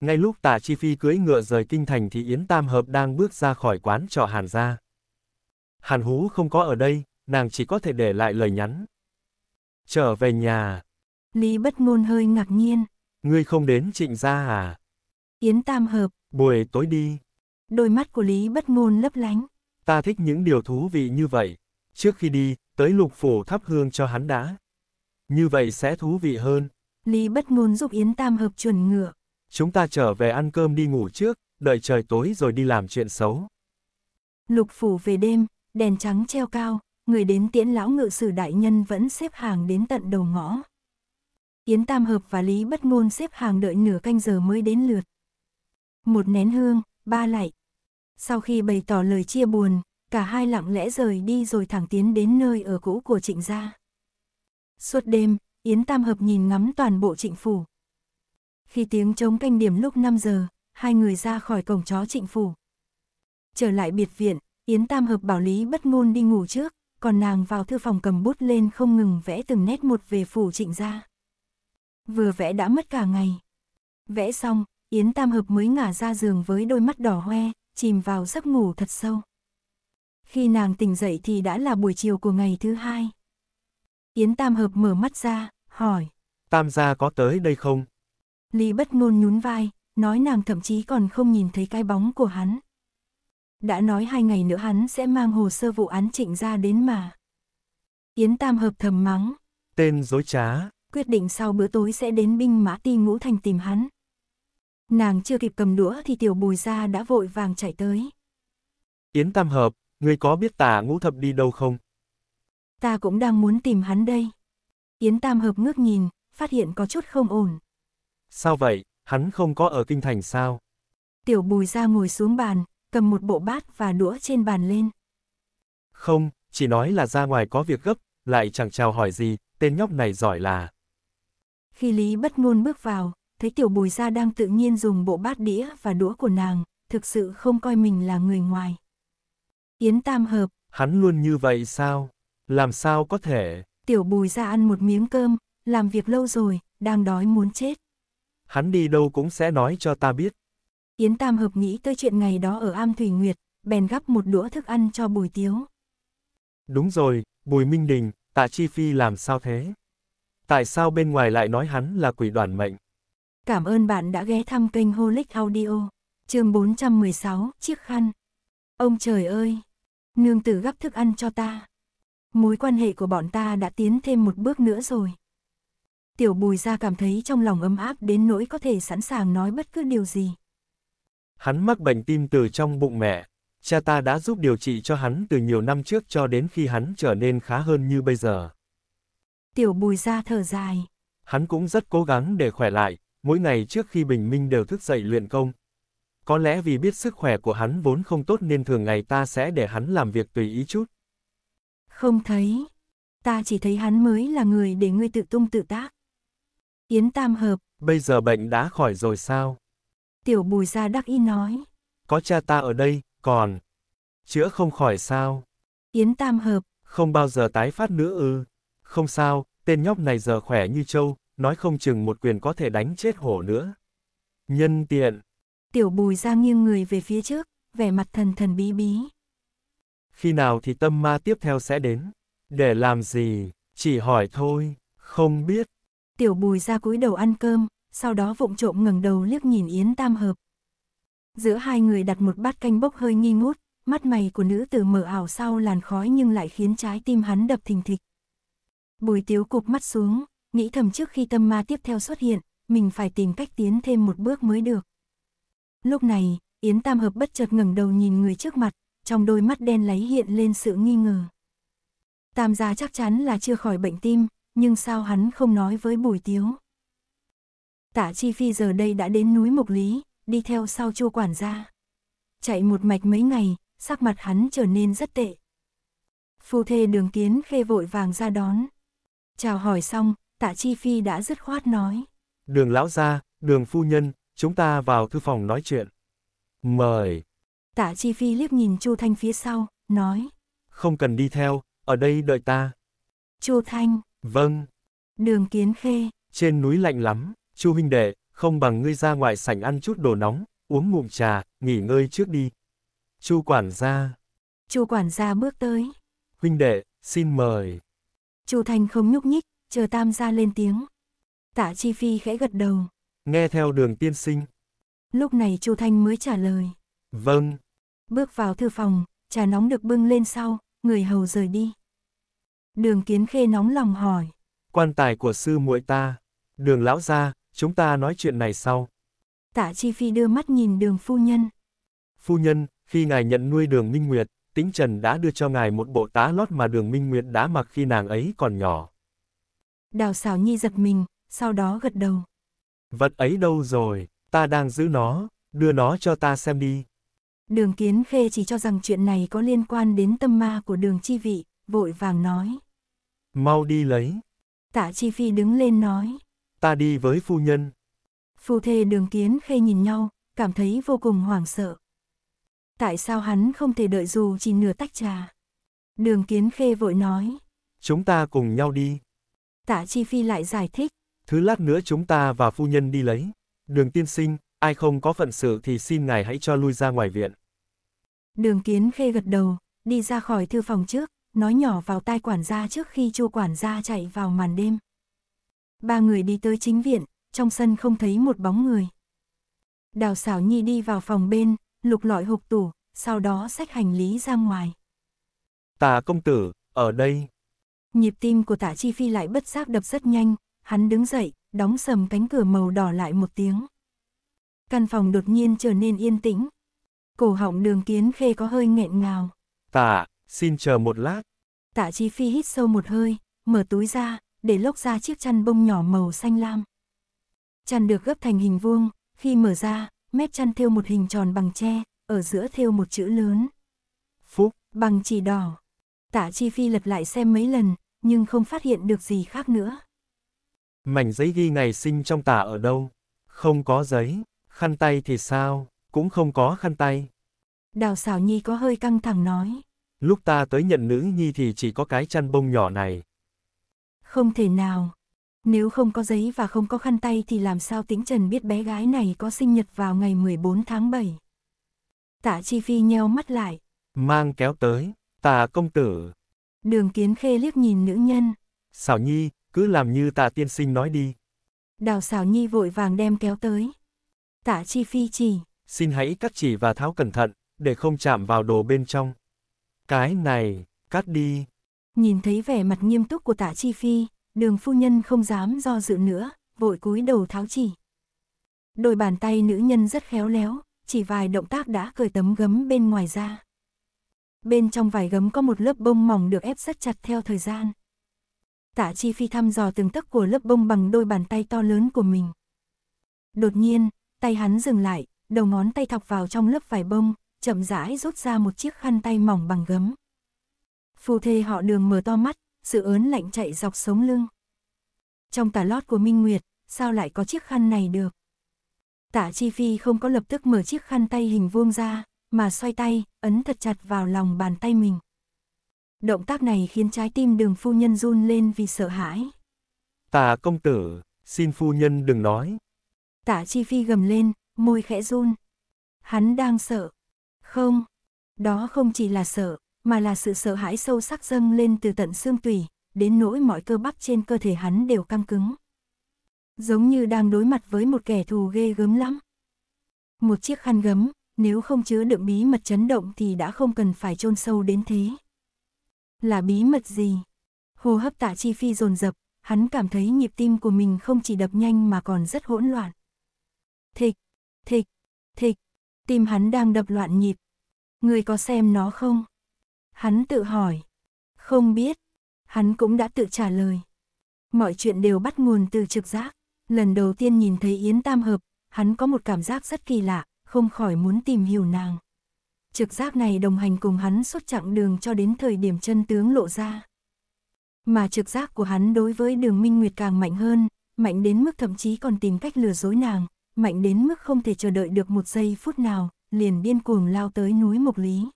Ngay lúc tạ chi phi cưỡi ngựa rời kinh thành thì Yến Tam Hợp đang bước ra khỏi quán trọ Hàn ra. Hàn Hú không có ở đây, nàng chỉ có thể để lại lời nhắn. Trở về nhà. Lý bất ngôn hơi ngạc nhiên. Ngươi không đến trịnh gia à? Yến Tam Hợp. Buổi tối đi. Đôi mắt của Lý bất ngôn lấp lánh. Ta thích những điều thú vị như vậy. Trước khi đi, tới lục phủ thắp hương cho hắn đã. Như vậy sẽ thú vị hơn. Lý bất ngôn giúp Yến Tam Hợp chuẩn ngựa. Chúng ta trở về ăn cơm đi ngủ trước, đợi trời tối rồi đi làm chuyện xấu. Lục phủ về đêm, đèn trắng treo cao, người đến tiễn lão ngự sử đại nhân vẫn xếp hàng đến tận đầu ngõ. Yến Tam Hợp và Lý Bất Ngôn xếp hàng đợi nửa canh giờ mới đến lượt. Một nén hương, ba lạy. Sau khi bày tỏ lời chia buồn, cả hai lặng lẽ rời đi rồi thẳng tiến đến nơi ở cũ của trịnh gia. Suốt đêm, Yến Tam Hợp nhìn ngắm toàn bộ trịnh phủ. Khi tiếng trống canh điểm lúc 5 giờ, hai người ra khỏi cổng chó trịnh phủ. Trở lại biệt viện, Yến Tam Hợp bảo Lý Bất Ngôn đi ngủ trước, còn nàng vào thư phòng cầm bút lên không ngừng vẽ từng nét một về phủ trịnh gia. Vừa vẽ đã mất cả ngày. Vẽ xong, Yến Tam Hợp mới ngả ra giường với đôi mắt đỏ hoe, chìm vào giấc ngủ thật sâu. Khi nàng tỉnh dậy thì đã là buổi chiều của ngày thứ hai. Yến Tam Hợp mở mắt ra, hỏi. Tam gia có tới đây không? Lý bất ngôn nhún vai, nói nàng thậm chí còn không nhìn thấy cái bóng của hắn. Đã nói hai ngày nữa hắn sẽ mang hồ sơ vụ án trịnh ra đến mà. Yến Tam Hợp thầm mắng. Tên dối trá. Quyết định sau bữa tối sẽ đến binh mã ti ngũ thành tìm hắn. Nàng chưa kịp cầm đũa thì tiểu bùi ra đã vội vàng chạy tới. Yến Tam Hợp, ngươi có biết tà ngũ thập đi đâu không? Ta cũng đang muốn tìm hắn đây. Yến Tam Hợp ngước nhìn, phát hiện có chút không ổn. Sao vậy, hắn không có ở kinh thành sao? Tiểu bùi ra ngồi xuống bàn, cầm một bộ bát và đũa trên bàn lên. Không, chỉ nói là ra ngoài có việc gấp, lại chẳng chào hỏi gì, tên nhóc này giỏi là. Khi Lý bất ngôn bước vào, thấy tiểu bùi ra đang tự nhiên dùng bộ bát đĩa và đũa của nàng, thực sự không coi mình là người ngoài. Yến Tam Hợp. Hắn luôn như vậy sao? Làm sao có thể? Tiểu bùi ra ăn một miếng cơm, làm việc lâu rồi, đang đói muốn chết. Hắn đi đâu cũng sẽ nói cho ta biết. Yến Tam Hợp nghĩ tới chuyện ngày đó ở Am Thủy Nguyệt, bèn gắp một đũa thức ăn cho Bùi Tiếu. Đúng rồi, Bùi Minh Đình, tạ Chi Phi làm sao thế? Tại sao bên ngoài lại nói hắn là quỷ đoàn mệnh? Cảm ơn bạn đã ghé thăm kênh Holic Audio, chương 416, chiếc khăn. Ông trời ơi! Nương tử gắp thức ăn cho ta. Mối quan hệ của bọn ta đã tiến thêm một bước nữa rồi. Tiểu bùi ra cảm thấy trong lòng ấm áp đến nỗi có thể sẵn sàng nói bất cứ điều gì. Hắn mắc bệnh tim từ trong bụng mẹ. Cha ta đã giúp điều trị cho hắn từ nhiều năm trước cho đến khi hắn trở nên khá hơn như bây giờ. Tiểu bùi ra thở dài. Hắn cũng rất cố gắng để khỏe lại, mỗi ngày trước khi bình minh đều thức dậy luyện công. Có lẽ vì biết sức khỏe của hắn vốn không tốt nên thường ngày ta sẽ để hắn làm việc tùy ý chút. Không thấy. Ta chỉ thấy hắn mới là người để ngươi tự tung tự tác. Yến Tam Hợp. Bây giờ bệnh đã khỏi rồi sao? Tiểu bùi ra đắc y nói. Có cha ta ở đây, còn... Chữa không khỏi sao? Yến Tam Hợp. Không bao giờ tái phát nữa ư. Không sao, tên nhóc này giờ khỏe như trâu, nói không chừng một quyền có thể đánh chết hổ nữa. Nhân tiện. Tiểu bùi ra nghiêng người về phía trước, vẻ mặt thần thần bí bí. Khi nào thì tâm ma tiếp theo sẽ đến? Để làm gì? Chỉ hỏi thôi, không biết. Tiểu bùi ra cúi đầu ăn cơm, sau đó vụng trộm ngẩng đầu liếc nhìn Yến Tam Hợp. Giữa hai người đặt một bát canh bốc hơi nghi ngút, mắt mày của nữ tử mở ảo sau làn khói nhưng lại khiến trái tim hắn đập thình thịch. Bùi tiếu cụp mắt xuống, nghĩ thầm trước khi tâm ma tiếp theo xuất hiện, mình phải tìm cách tiến thêm một bước mới được. Lúc này, Yến Tam Hợp bất chợt ngẩng đầu nhìn người trước mặt, trong đôi mắt đen láy hiện lên sự nghi ngờ. Tam gia chắc chắn là chưa khỏi bệnh tim, nhưng sao hắn không nói với bùi tiếu. Tạ Chi Phi giờ đây đã đến núi Mộc Lý, đi theo sau chu quản gia. Chạy một mạch mấy ngày, sắc mặt hắn trở nên rất tệ. Phu thê đường kiến khê vội vàng ra đón. Chào hỏi xong, tạ Chi Phi đã dứt khoát nói. Đường lão gia, đường phu nhân, chúng ta vào thư phòng nói chuyện. Mời. Tạ Chi Phi liếc nhìn Chu Thanh phía sau, nói. Không cần đi theo, ở đây đợi ta. Chu Thanh. Vâng. Đường Kiến Khê. Trên núi lạnh lắm, Chu huynh đệ, không bằng ngươi ra ngoài sảnh ăn chút đồ nóng, uống ngụm trà, nghỉ ngơi trước đi. Chu quản gia. Chu quản gia bước tới. Huynh đệ, xin mời. Chu Thanh không nhúc nhích, chờ Tam gia lên tiếng. Tạ Chi Phi khẽ gật đầu. Nghe theo đường tiên sinh. Lúc này Chu Thanh mới trả lời. Vâng. Bước vào thư phòng, trà nóng được bưng lên sau, người hầu rời đi. Đường Kiến Khê nóng lòng hỏi. Quan tài của sư muội ta. Đường lão gia, chúng ta nói chuyện này sau. Tạ Chi Phi đưa mắt nhìn đường phu nhân. Phu nhân, khi ngài nhận nuôi đường Minh Nguyệt, Tĩnh Trần đã đưa cho ngài một bộ tá lót mà đường Minh Nguyệt đã mặc khi nàng ấy còn nhỏ. Đào xảo nhi giật mình, sau đó gật đầu. Vật ấy đâu rồi, ta đang giữ nó, đưa nó cho ta xem đi. Đường Kiến Khê chỉ cho rằng chuyện này có liên quan đến tâm ma của đường chi vị, vội vàng nói. Mau đi lấy. Tạ Chi Phi đứng lên nói. Ta đi với phu nhân. Phu thê đường Kiến Khê nhìn nhau, cảm thấy vô cùng hoảng sợ. Tại sao hắn không thể đợi dù chỉ nửa tách trà? Đường Kiến Khê vội nói. Chúng ta cùng nhau đi. Tạ Chi Phi lại giải thích. Thứ lát nữa chúng ta và phu nhân đi lấy. Đường tiên sinh, ai không có phận sự thì xin ngài hãy cho lui ra ngoài viện. Đường Kiến Khê gật đầu, đi ra khỏi thư phòng trước, nói nhỏ vào tai quản gia trước khi chu quản gia chạy vào màn đêm. Ba người đi tới chính viện, trong sân không thấy một bóng người. Đào xảo nhi đi vào phòng bên, lục lọi hộp tủ, sau đó xách hành lý ra ngoài. Tà công tử, ở đây. Nhịp tim của tạ chi phi lại bất giác đập rất nhanh, hắn đứng dậy, đóng sầm cánh cửa màu đỏ lại một tiếng. Căn phòng đột nhiên trở nên yên tĩnh. Cổ họng đường kiến khê có hơi nghẹn ngào. Tạ, xin chờ một lát. Tạ chi phi hít sâu một hơi, mở túi ra, để lốc ra chiếc chăn bông nhỏ màu xanh lam. Chăn được gấp thành hình vuông, khi mở ra, mép chăn thêu một hình tròn bằng tre, ở giữa thêu một chữ lớn. Phúc, bằng chỉ đỏ. Tạ Chi Phi lật lại xem mấy lần, nhưng không phát hiện được gì khác nữa. Mảnh giấy ghi ngày sinh trong tả ở đâu? Không có giấy, khăn tay thì sao? Cũng không có khăn tay. Đào xảo nhi có hơi căng thẳng nói. Lúc ta tới nhận nữ nhi thì chỉ có cái chăn bông nhỏ này. Không thể nào. Nếu không có giấy và không có khăn tay thì làm sao tĩnh Trần biết bé gái này có sinh nhật vào ngày 14 tháng 7. Tạ Chi Phi nheo mắt lại. Mang kéo tới, tà công tử. Đường kiến khê liếc nhìn nữ nhân. Xảo nhi, cứ làm như tạ tiên sinh nói đi. Đào xảo nhi vội vàng đem kéo tới. Tạ Chi Phi chỉ. Xin hãy cắt chỉ và tháo cẩn thận, để không chạm vào đồ bên trong. Cái này, cắt đi. Nhìn thấy vẻ mặt nghiêm túc của tạ Chi Phi, đường phu nhân không dám do dự nữa, vội cúi đầu tháo chỉ. Đôi bàn tay nữ nhân rất khéo léo, chỉ vài động tác đã cởi tấm gấm bên ngoài ra. Bên trong vải gấm có một lớp bông mỏng được ép rất chặt theo thời gian. Tạ Chi Phi thăm dò từng tấc của lớp bông bằng đôi bàn tay to lớn của mình. Đột nhiên, tay hắn dừng lại, đầu ngón tay thọc vào trong lớp vải bông, chậm rãi rút ra một chiếc khăn tay mỏng bằng gấm. Phù thê họ đường mở to mắt, sự ớn lạnh chạy dọc sống lưng. Trong tà lót của Minh Nguyệt, sao lại có chiếc khăn này được? Tạ Chi Phi không có lập tức mở chiếc khăn tay hình vuông ra, mà xoay tay, ấn thật chặt vào lòng bàn tay mình. Động tác này khiến trái tim đường phu nhân run lên vì sợ hãi. Tà công tử, xin phu nhân đừng nói. Tạ Chi Phi gầm lên, môi khẽ run. Hắn đang sợ. Không, đó không chỉ là sợ, mà là sự sợ hãi sâu sắc dâng lên từ tận xương tủy, đến nỗi mọi cơ bắp trên cơ thể hắn đều căng cứng. Giống như đang đối mặt với một kẻ thù ghê gớm lắm. Một chiếc khăn gấm, nếu không chứa đựng bí mật chấn động thì đã không cần phải chôn sâu đến thế. Là bí mật gì? Hô hấp tạ chi phi dồn dập, hắn cảm thấy nhịp tim của mình không chỉ đập nhanh mà còn rất hỗn loạn. Thịch, thịch, thịch, tim hắn đang đập loạn nhịp. Người có xem nó không? Hắn tự hỏi. Không biết. Hắn cũng đã tự trả lời. Mọi chuyện đều bắt nguồn từ trực giác. Lần đầu tiên nhìn thấy Yến Tam Hợp, hắn có một cảm giác rất kỳ lạ, không khỏi muốn tìm hiểu nàng. Trực giác này đồng hành cùng hắn suốt chặng đường cho đến thời điểm chân tướng lộ ra. Mà trực giác của hắn đối với đường Minh Nguyệt càng mạnh hơn, mạnh đến mức thậm chí còn tìm cách lừa dối nàng, mạnh đến mức không thể chờ đợi được một giây phút nào, liền điên cuồng lao tới núi Mộc Lý.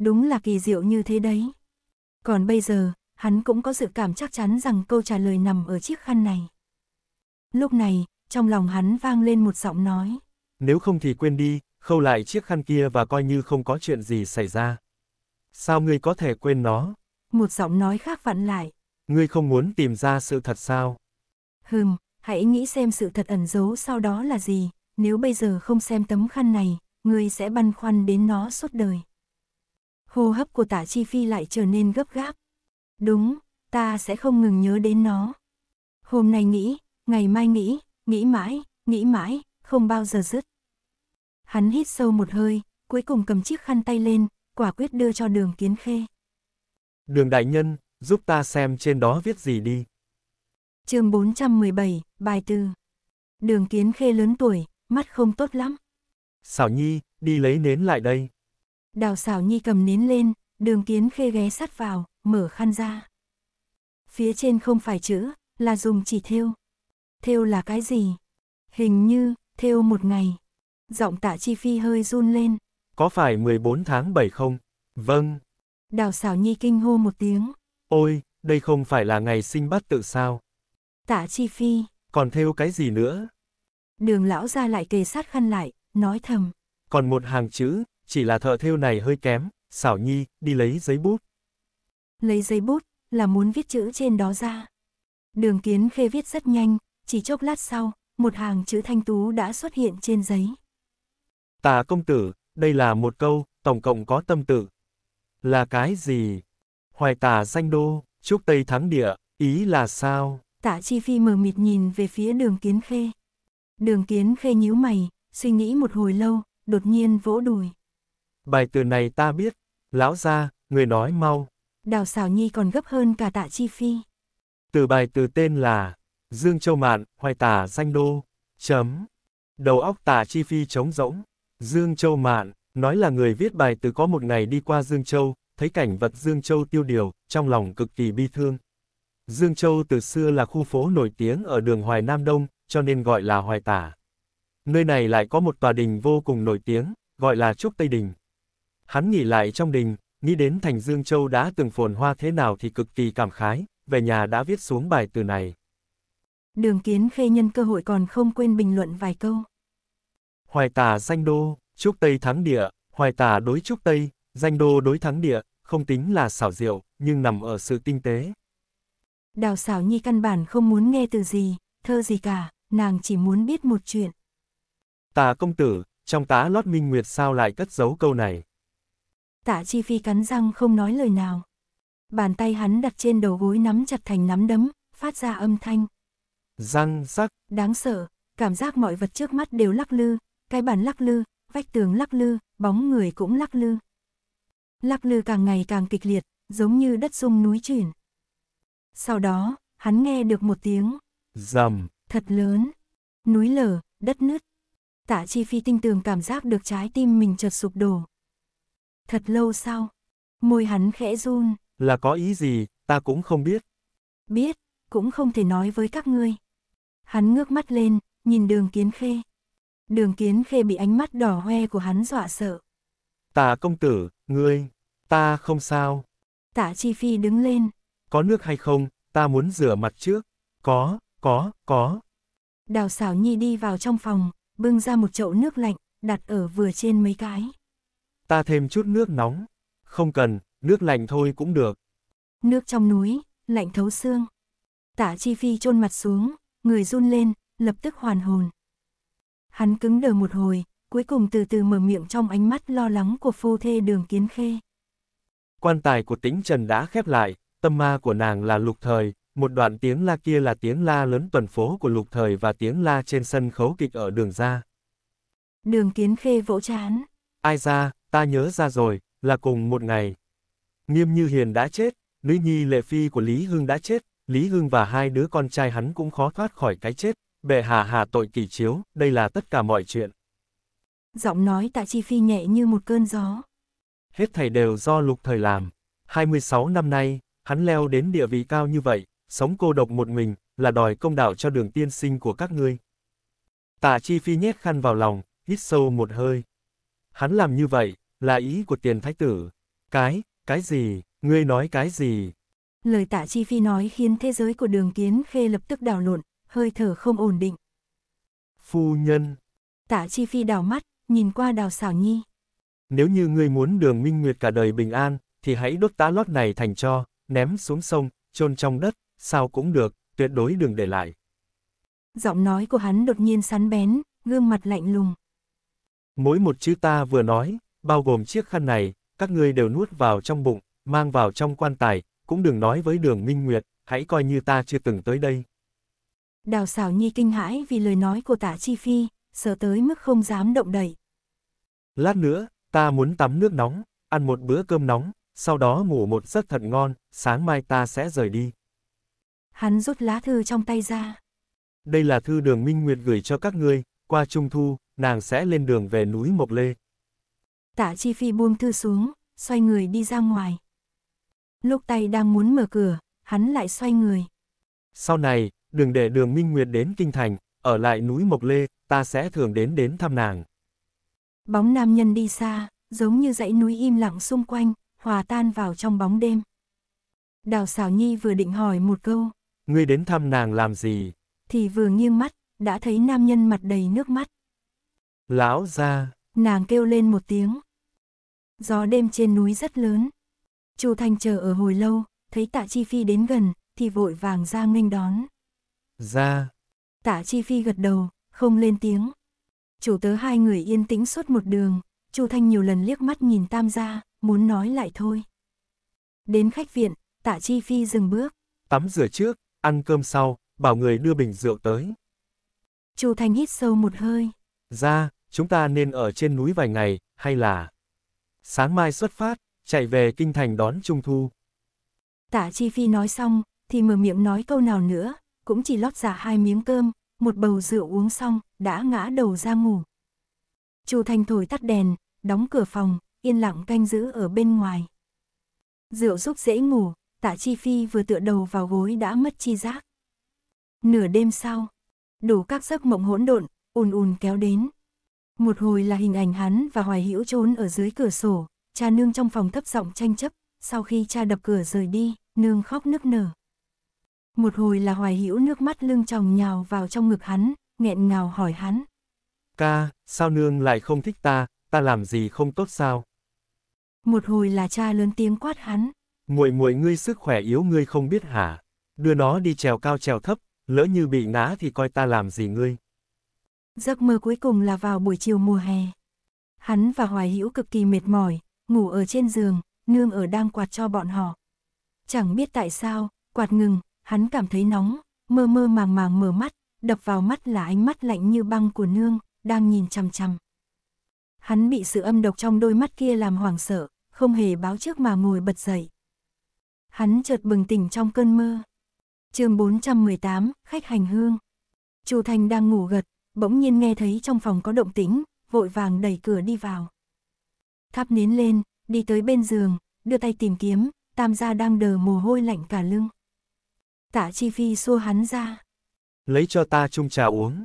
Đúng là kỳ diệu như thế đấy. Còn bây giờ, hắn cũng có dự cảm chắc chắn rằng câu trả lời nằm ở chiếc khăn này. Lúc này, trong lòng hắn vang lên một giọng nói. Nếu không thì quên đi, khâu lại chiếc khăn kia và coi như không có chuyện gì xảy ra. Sao ngươi có thể quên nó? Một giọng nói khác vặn lại. Ngươi không muốn tìm ra sự thật sao? Hừm, hãy nghĩ xem sự thật ẩn giấu sau đó là gì, nếu bây giờ không xem tấm khăn này, ngươi sẽ băn khoăn đến nó suốt đời. Hô hấp của tả chi phi lại trở nên gấp gáp. Đúng, ta sẽ không ngừng nhớ đến nó. Hôm nay nghĩ, ngày mai nghĩ, nghĩ mãi, nghĩ mãi, không bao giờ dứt. Hắn hít sâu một hơi, cuối cùng cầm chiếc khăn tay lên, quả quyết đưa cho đường kiến khê. Đường đại nhân, giúp ta xem trên đó viết gì đi. chương 417, bài từ. Đường kiến khê lớn tuổi, mắt không tốt lắm. Xảo nhi, đi lấy nến lại đây. Đào xảo nhi cầm nến lên, đường kiến khê ghé sát vào, mở khăn ra. Phía trên không phải chữ, là dùng chỉ thêu. Thêu là cái gì? Hình như, thêu một ngày. Giọng tạ chi phi hơi run lên. Có phải 14 tháng 7 không? Vâng. Đào xảo nhi kinh hô một tiếng. Ôi, đây không phải là ngày sinh bắt tự sao? Tạ chi phi. Còn thêu cái gì nữa? Đường lão ra lại kề sát khăn lại, nói thầm. Còn một hàng chữ, chỉ là thợ thêu này hơi kém, xảo nhi, đi lấy giấy bút. Lấy giấy bút, là muốn viết chữ trên đó ra. Đường kiến khê viết rất nhanh, chỉ chốc lát sau, một hàng chữ thanh tú đã xuất hiện trên giấy. Tà công tử, đây là một câu, tổng cộng có tâm tự. Là cái gì? Hoài tà danh đô, trúc tây thắng địa, ý là sao? Tạ chi phi mờ mịt nhìn về phía đường kiến khê. Đường kiến khê nhíu mày, suy nghĩ một hồi lâu, đột nhiên vỗ đùi. Bài từ này ta biết, lão gia, người nói mau. Đào xảo nhi còn gấp hơn cả tạ chi phi. Từ bài từ tên là Dương Châu Mạn, hoài tả danh đô, chấm. Đầu óc tả chi phi trống rỗng. Dương Châu Mạn, nói là người viết bài từ có một ngày đi qua Dương Châu, thấy cảnh vật Dương Châu tiêu điều, trong lòng cực kỳ bi thương. Dương Châu từ xưa là khu phố nổi tiếng ở đường Hoài Nam Đông, cho nên gọi là Hoài Tả. Nơi này lại có một tòa đình vô cùng nổi tiếng, gọi là Trúc Tây Đình. Hắn nghỉ lại trong đình, nghĩ đến thành Dương Châu đã từng phồn hoa thế nào thì cực kỳ cảm khái, về nhà đã viết xuống bài từ này. Đường kiến khê nhân cơ hội còn không quên bình luận vài câu. Hoài tả danh đô, Trúc Tây thắng địa, hoài tả đối Trúc Tây, danh đô đối thắng địa, không tính là xảo diệu, nhưng nằm ở sự tinh tế. Đào xảo nhi căn bản không muốn nghe từ gì, thơ gì cả, nàng chỉ muốn biết một chuyện. Tà công tử, trong tá lót minh nguyệt sao lại cất giấu câu này. Tạ chi phi cắn răng không nói lời nào. Bàn tay hắn đặt trên đầu gối nắm chặt thành nắm đấm, phát ra âm thanh. Răng rắc. Đáng sợ, cảm giác mọi vật trước mắt đều lắc lư, cái bàn lắc lư, vách tường lắc lư, bóng người cũng lắc lư. Lắc lư càng ngày càng kịch liệt, giống như đất rung núi chuyển. Sau đó, hắn nghe được một tiếng. Dầm. Thật lớn. Núi lở, đất nứt. Tạ chi phi tinh tường cảm giác được trái tim mình chợt sụp đổ. Thật lâu sau, môi hắn khẽ run. Là có ý gì, ta cũng không biết. Biết, cũng không thể nói với các ngươi. Hắn ngước mắt lên, nhìn đường kiến khê. Đường kiến khê bị ánh mắt đỏ hoe của hắn dọa sợ. Tạ công tử, ngươi, ta không sao. Tạ chi phi đứng lên. Có nước hay không, ta muốn rửa mặt trước. Có, có, có. Đào xảo nhi đi vào trong phòng, bưng ra một chậu nước lạnh, đặt ở vừa trên mấy cái. Ta thêm chút nước nóng. Không cần, nước lạnh thôi cũng được. Nước trong núi, lạnh thấu xương. Tả chi phi chôn mặt xuống, người run lên, lập tức hoàn hồn. Hắn cứng đờ một hồi, cuối cùng từ từ mở miệng trong ánh mắt lo lắng của phu thê đường kiến khê. Quan tài của tĩnh trần đã khép lại, tâm ma của nàng là lục thời, một đoạn tiếng la kia là tiếng la lớn tuần phố của lục thời và tiếng la trên sân khấu kịch ở đường ra. Đường kiến khê vỗ chán. Ai ra, ta nhớ ra rồi, là cùng một ngày. Nghiêm Như Hiền đã chết, nữ nhi lệ phi của Lý Hưng đã chết, Lý Hưng và hai đứa con trai hắn cũng khó thoát khỏi cái chết, bệ hạ hạ tội kỳ chiếu, đây là tất cả mọi chuyện. Giọng nói tạ chi phi nhẹ như một cơn gió. Hết thảy đều do lục thời làm. 26 năm nay, hắn leo đến địa vị cao như vậy, sống cô độc một mình, là đòi công đạo cho đường tiên sinh của các ngươi. Tạ Chi Phi nhét khăn vào lòng, hít sâu một hơi. Hắn làm như vậy, là ý của tiền thái tử. Cái, cái gì, ngươi nói cái gì? Lời tạ Chi Phi nói khiến thế giới của đường kiến khê lập tức đảo lộn, hơi thở không ổn định. Phu nhân. Tạ Chi Phi đảo mắt, nhìn qua đào xảo nhi. Nếu như ngươi muốn đường minh nguyệt cả đời bình an, thì hãy đốt tá lót này thành cho, ném xuống sông, chôn trong đất, sao cũng được, tuyệt đối đừng để lại. Giọng nói của hắn đột nhiên sắn bén, gương mặt lạnh lùng. Mỗi một chữ ta vừa nói, bao gồm chiếc khăn này, các ngươi đều nuốt vào trong bụng, mang vào trong quan tài, cũng đừng nói với đường Minh Nguyệt, hãy coi như ta chưa từng tới đây. Đào xảo nhi kinh hãi vì lời nói của tả chi phi, sợ tới mức không dám động đậy. Lát nữa, ta muốn tắm nước nóng, ăn một bữa cơm nóng, sau đó ngủ một giấc thật ngon, sáng mai ta sẽ rời đi. Hắn rút lá thư trong tay ra. Đây là thư đường Minh Nguyệt gửi cho các ngươi, qua trung thu, nàng sẽ lên đường về núi Mộc Lê. Tạ Chi Phi buông thư xuống, xoay người đi ra ngoài. Lúc tay đang muốn mở cửa, hắn lại xoay người. Sau này, đừng để đường Minh Nguyệt đến Kinh Thành, ở lại núi Mộc Lê, ta sẽ thường đến đến thăm nàng. Bóng nam nhân đi xa, giống như dãy núi im lặng xung quanh, hòa tan vào trong bóng đêm. Đào xảo nhi vừa định hỏi một câu. Ngươi đến thăm nàng làm gì? Thì vừa nghiêng mắt, đã thấy nam nhân mặt đầy nước mắt. Lão ra. Nàng kêu lên một tiếng. Gió đêm trên núi rất lớn. Chu Thanh chờ ở hồi lâu, thấy tạ chi phi đến gần, thì vội vàng ra nghênh đón. Ra. Tạ chi phi gật đầu, không lên tiếng. Chủ tớ hai người yên tĩnh suốt một đường, Chu Thanh nhiều lần liếc mắt nhìn tam gia, muốn nói lại thôi. Đến khách viện, tạ chi phi dừng bước. Tắm rửa trước, ăn cơm sau, bảo người đưa bình rượu tới. Chu Thanh hít sâu một hơi. Ra, chúng ta nên ở trên núi vài ngày, hay là... Sáng mai xuất phát, chạy về kinh thành đón Trung Thu. Tạ Chi Phi nói xong, thì mở miệng nói câu nào nữa, cũng chỉ lót giả hai miếng cơm, một bầu rượu uống xong, đã ngã đầu ra ngủ. Chu Thanh thổi tắt đèn, đóng cửa phòng, yên lặng canh giữ ở bên ngoài. Rượu giúp dễ ngủ, tạ Chi Phi vừa tựa đầu vào gối đã mất chi giác. Nửa đêm sau, đủ các giấc mộng hỗn độn, ùn ùn kéo đến. Một hồi là hình ảnh hắn và Hoài Hữu trốn ở dưới cửa sổ, cha nương trong phòng thấp giọng tranh chấp, sau khi cha đập cửa rời đi, nương khóc nức nở. Một hồi là Hoài Hữu nước mắt lưng tròng nhào vào trong ngực hắn, nghẹn ngào hỏi hắn. Ca, sao nương lại không thích ta, ta làm gì không tốt sao? Một hồi là cha lớn tiếng quát hắn. Muội muội ngươi sức khỏe yếu ngươi không biết hả? Đưa nó đi trèo cao trèo thấp, lỡ như bị ngã thì coi ta làm gì ngươi? Giấc mơ cuối cùng là vào buổi chiều mùa hè. Hắn và Hoài Hữu cực kỳ mệt mỏi, ngủ ở trên giường, nương ở đang quạt cho bọn họ. Chẳng biết tại sao, quạt ngừng, hắn cảm thấy nóng, mơ mơ màng màng mở mắt, đập vào mắt là ánh mắt lạnh như băng của nương, đang nhìn chằm chằm. Hắn bị sự âm độc trong đôi mắt kia làm hoảng sợ, không hề báo trước mà ngồi bật dậy. Hắn chợt bừng tỉnh trong cơn mơ. chương 418, khách hành hương. Chu Thành đang ngủ gật, bỗng nhiên nghe thấy trong phòng có động tĩnh, vội vàng đẩy cửa đi vào. Thắp nến lên, đi tới bên giường, đưa tay tìm kiếm, tam gia đang đờ mồ hôi lạnh cả lưng. Tạ Chi Phi xua hắn ra. Lấy cho ta chung trà uống.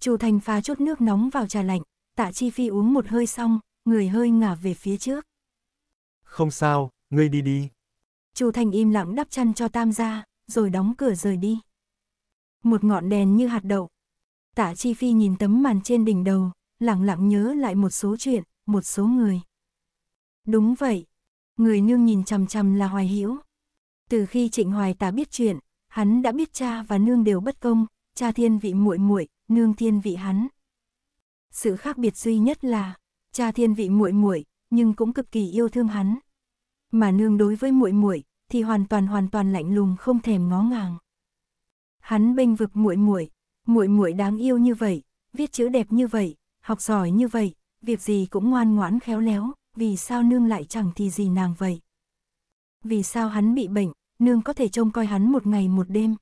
Chu Thành pha chút nước nóng vào trà lạnh, Tạ Chi Phi uống một hơi xong, người hơi ngả về phía trước. Không sao, ngươi đi đi. Chu Thành im lặng đắp chăn cho tam gia, rồi đóng cửa rời đi. Một ngọn đèn như hạt đậu. Tạ Chi Phi nhìn tấm màn trên đỉnh đầu, lặng lặng nhớ lại một số chuyện, một số người. Đúng vậy, người nương nhìn chằm chằm là Hoài Hữu. Từ khi Trịnh Hoài Tạ biết chuyện, hắn đã biết cha và nương đều bất công, cha thiên vị muội muội, nương thiên vị hắn. Sự khác biệt duy nhất là, cha thiên vị muội muội, nhưng cũng cực kỳ yêu thương hắn. Mà nương đối với muội muội thì hoàn toàn hoàn toàn lạnh lùng không thèm ngó ngàng. Hắn bênh vực muội muội, muội muội đáng yêu như vậy, viết chữ đẹp như vậy, học giỏi như vậy, việc gì cũng ngoan ngoãn khéo léo, vì sao nương lại chẳng thì gì nàng vậy? Vì sao hắn bị bệnh, nương có thể trông coi hắn một ngày một đêm?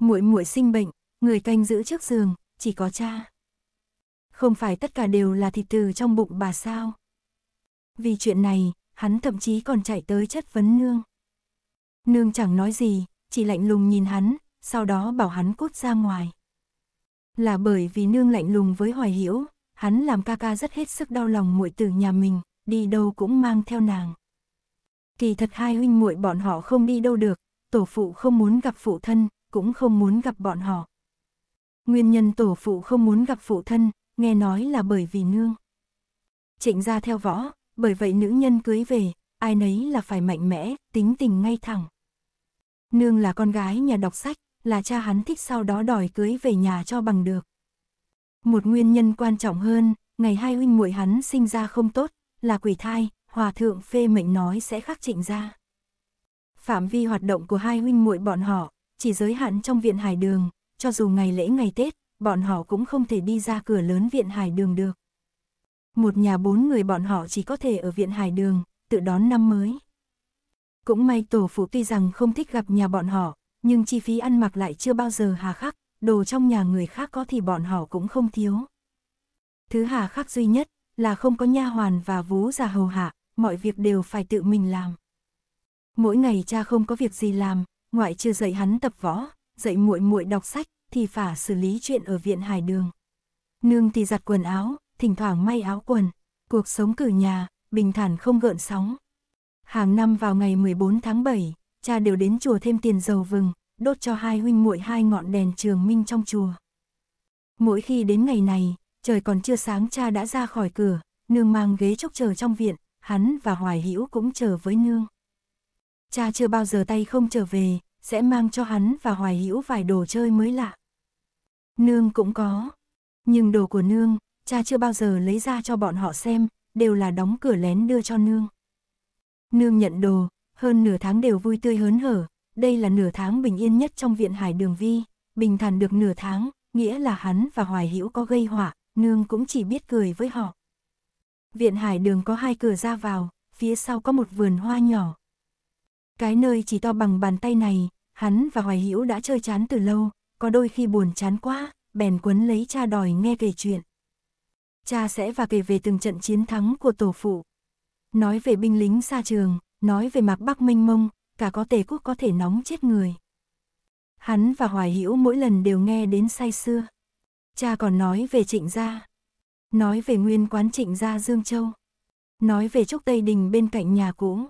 Muội muội sinh bệnh, người canh giữ trước giường, chỉ có cha. Không phải tất cả đều là thịt từ trong bụng bà sao? Vì chuyện này, hắn thậm chí còn chạy tới chất vấn nương. Nương chẳng nói gì, chỉ lạnh lùng nhìn hắn, sau đó bảo hắn cút ra ngoài. Là bởi vì nương lạnh lùng với Hoài Hiểu, hắn làm ca ca rất hết sức đau lòng muội tử nhà mình, đi đâu cũng mang theo nàng. Kỳ thật hai huynh muội bọn họ không đi đâu được, tổ phụ không muốn gặp phụ thân, cũng không muốn gặp bọn họ. Nguyên nhân tổ phụ không muốn gặp phụ thân, nghe nói là bởi vì nương. Trịnh ra theo võ, bởi vậy nữ nhân cưới về, ai nấy là phải mạnh mẽ, tính tình ngay thẳng. Nương là con gái nhà đọc sách, là cha hắn thích sau đó đòi cưới về nhà cho bằng được. Một nguyên nhân quan trọng hơn, ngày hai huynh muội hắn sinh ra không tốt, là quỷ thai, hòa thượng phê mệnh nói sẽ khắc trịnh ra. Phạm vi hoạt động của hai huynh muội bọn họ, chỉ giới hạn trong viện hải đường, cho dù ngày lễ ngày Tết, bọn họ cũng không thể đi ra cửa lớn viện hải đường được. Một nhà bốn người bọn họ chỉ có thể ở viện hải đường, tự đón năm mới. Cũng may tổ phụ tuy rằng không thích gặp nhà bọn họ, nhưng chi phí ăn mặc lại chưa bao giờ hà khắc, đồ trong nhà người khác có thì bọn họ cũng không thiếu. Thứ hà khắc duy nhất là không có nha hoàn và vú già hầu hạ, mọi việc đều phải tự mình làm. Mỗi ngày cha không có việc gì làm, ngoại trừ dạy hắn tập võ, dạy muội muội đọc sách, thì phải xử lý chuyện ở viện hải đường. Nương thì giặt quần áo, thỉnh thoảng may áo quần, cuộc sống cử nhà, bình thản không gợn sóng. Hàng năm vào ngày 14 tháng 7, cha đều đến chùa thêm tiền dầu vừng, đốt cho hai huynh muội hai ngọn đèn trường minh trong chùa. Mỗi khi đến ngày này, trời còn chưa sáng cha đã ra khỏi cửa, nương mang ghế chốc chờ trong viện, hắn và Hoài Hữu cũng chờ với nương. Cha chưa bao giờ tay không trở về, sẽ mang cho hắn và Hoài Hữu vài đồ chơi mới lạ. Nương cũng có, nhưng đồ của nương, cha chưa bao giờ lấy ra cho bọn họ xem, đều là đóng cửa lén đưa cho nương. Nương nhận đồ, hơn nửa tháng đều vui tươi hớn hở, đây là nửa tháng bình yên nhất trong viện hải đường vi, bình thản được nửa tháng, nghĩa là hắn và Hoài Hữu có gây họa, nương cũng chỉ biết cười với họ. Viện hải đường có hai cửa ra vào, phía sau có một vườn hoa nhỏ. Cái nơi chỉ to bằng bàn tay này, hắn và Hoài Hữu đã chơi chán từ lâu, có đôi khi buồn chán quá, bèn quấn lấy cha đòi nghe kể chuyện. Cha sẽ và kể về từng trận chiến thắng của tổ phụ. Nói về binh lính xa trường, nói về mạc Bắc Minh Mông, cả có tề quốc có thể nóng chết người. Hắn và Hoài Hữu mỗi lần đều nghe đến say xưa. Cha còn nói về trịnh gia. Nói về nguyên quán trịnh gia Dương Châu. Nói về trúc Tây Đình bên cạnh nhà cũ.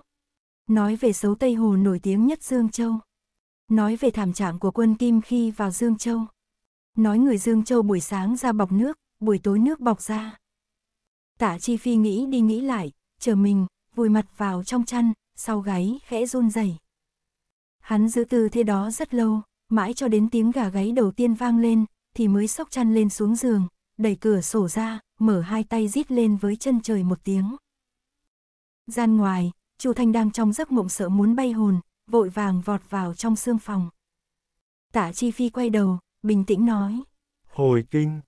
Nói về xấu Tây Hồ nổi tiếng nhất Dương Châu. Nói về thảm trạng của quân Kim khi vào Dương Châu. Nói người Dương Châu buổi sáng ra bọc nước, buổi tối nước bọc ra. Tả Chi Phi nghĩ đi nghĩ lại, chờ mình, vùi mặt vào trong chăn, sau gáy khẽ run rẩy. Hắn giữ tư thế đó rất lâu, mãi cho đến tiếng gà gáy đầu tiên vang lên, thì mới sốc chăn lên xuống giường, đẩy cửa sổ ra, mở hai tay rít lên với chân trời một tiếng. Gian ngoài, Chu Thanh đang trong giấc mộng sợ muốn bay hồn, vội vàng vọt vào trong xương phòng. Tả Chi Phi quay đầu, bình tĩnh nói. Hồi kinh.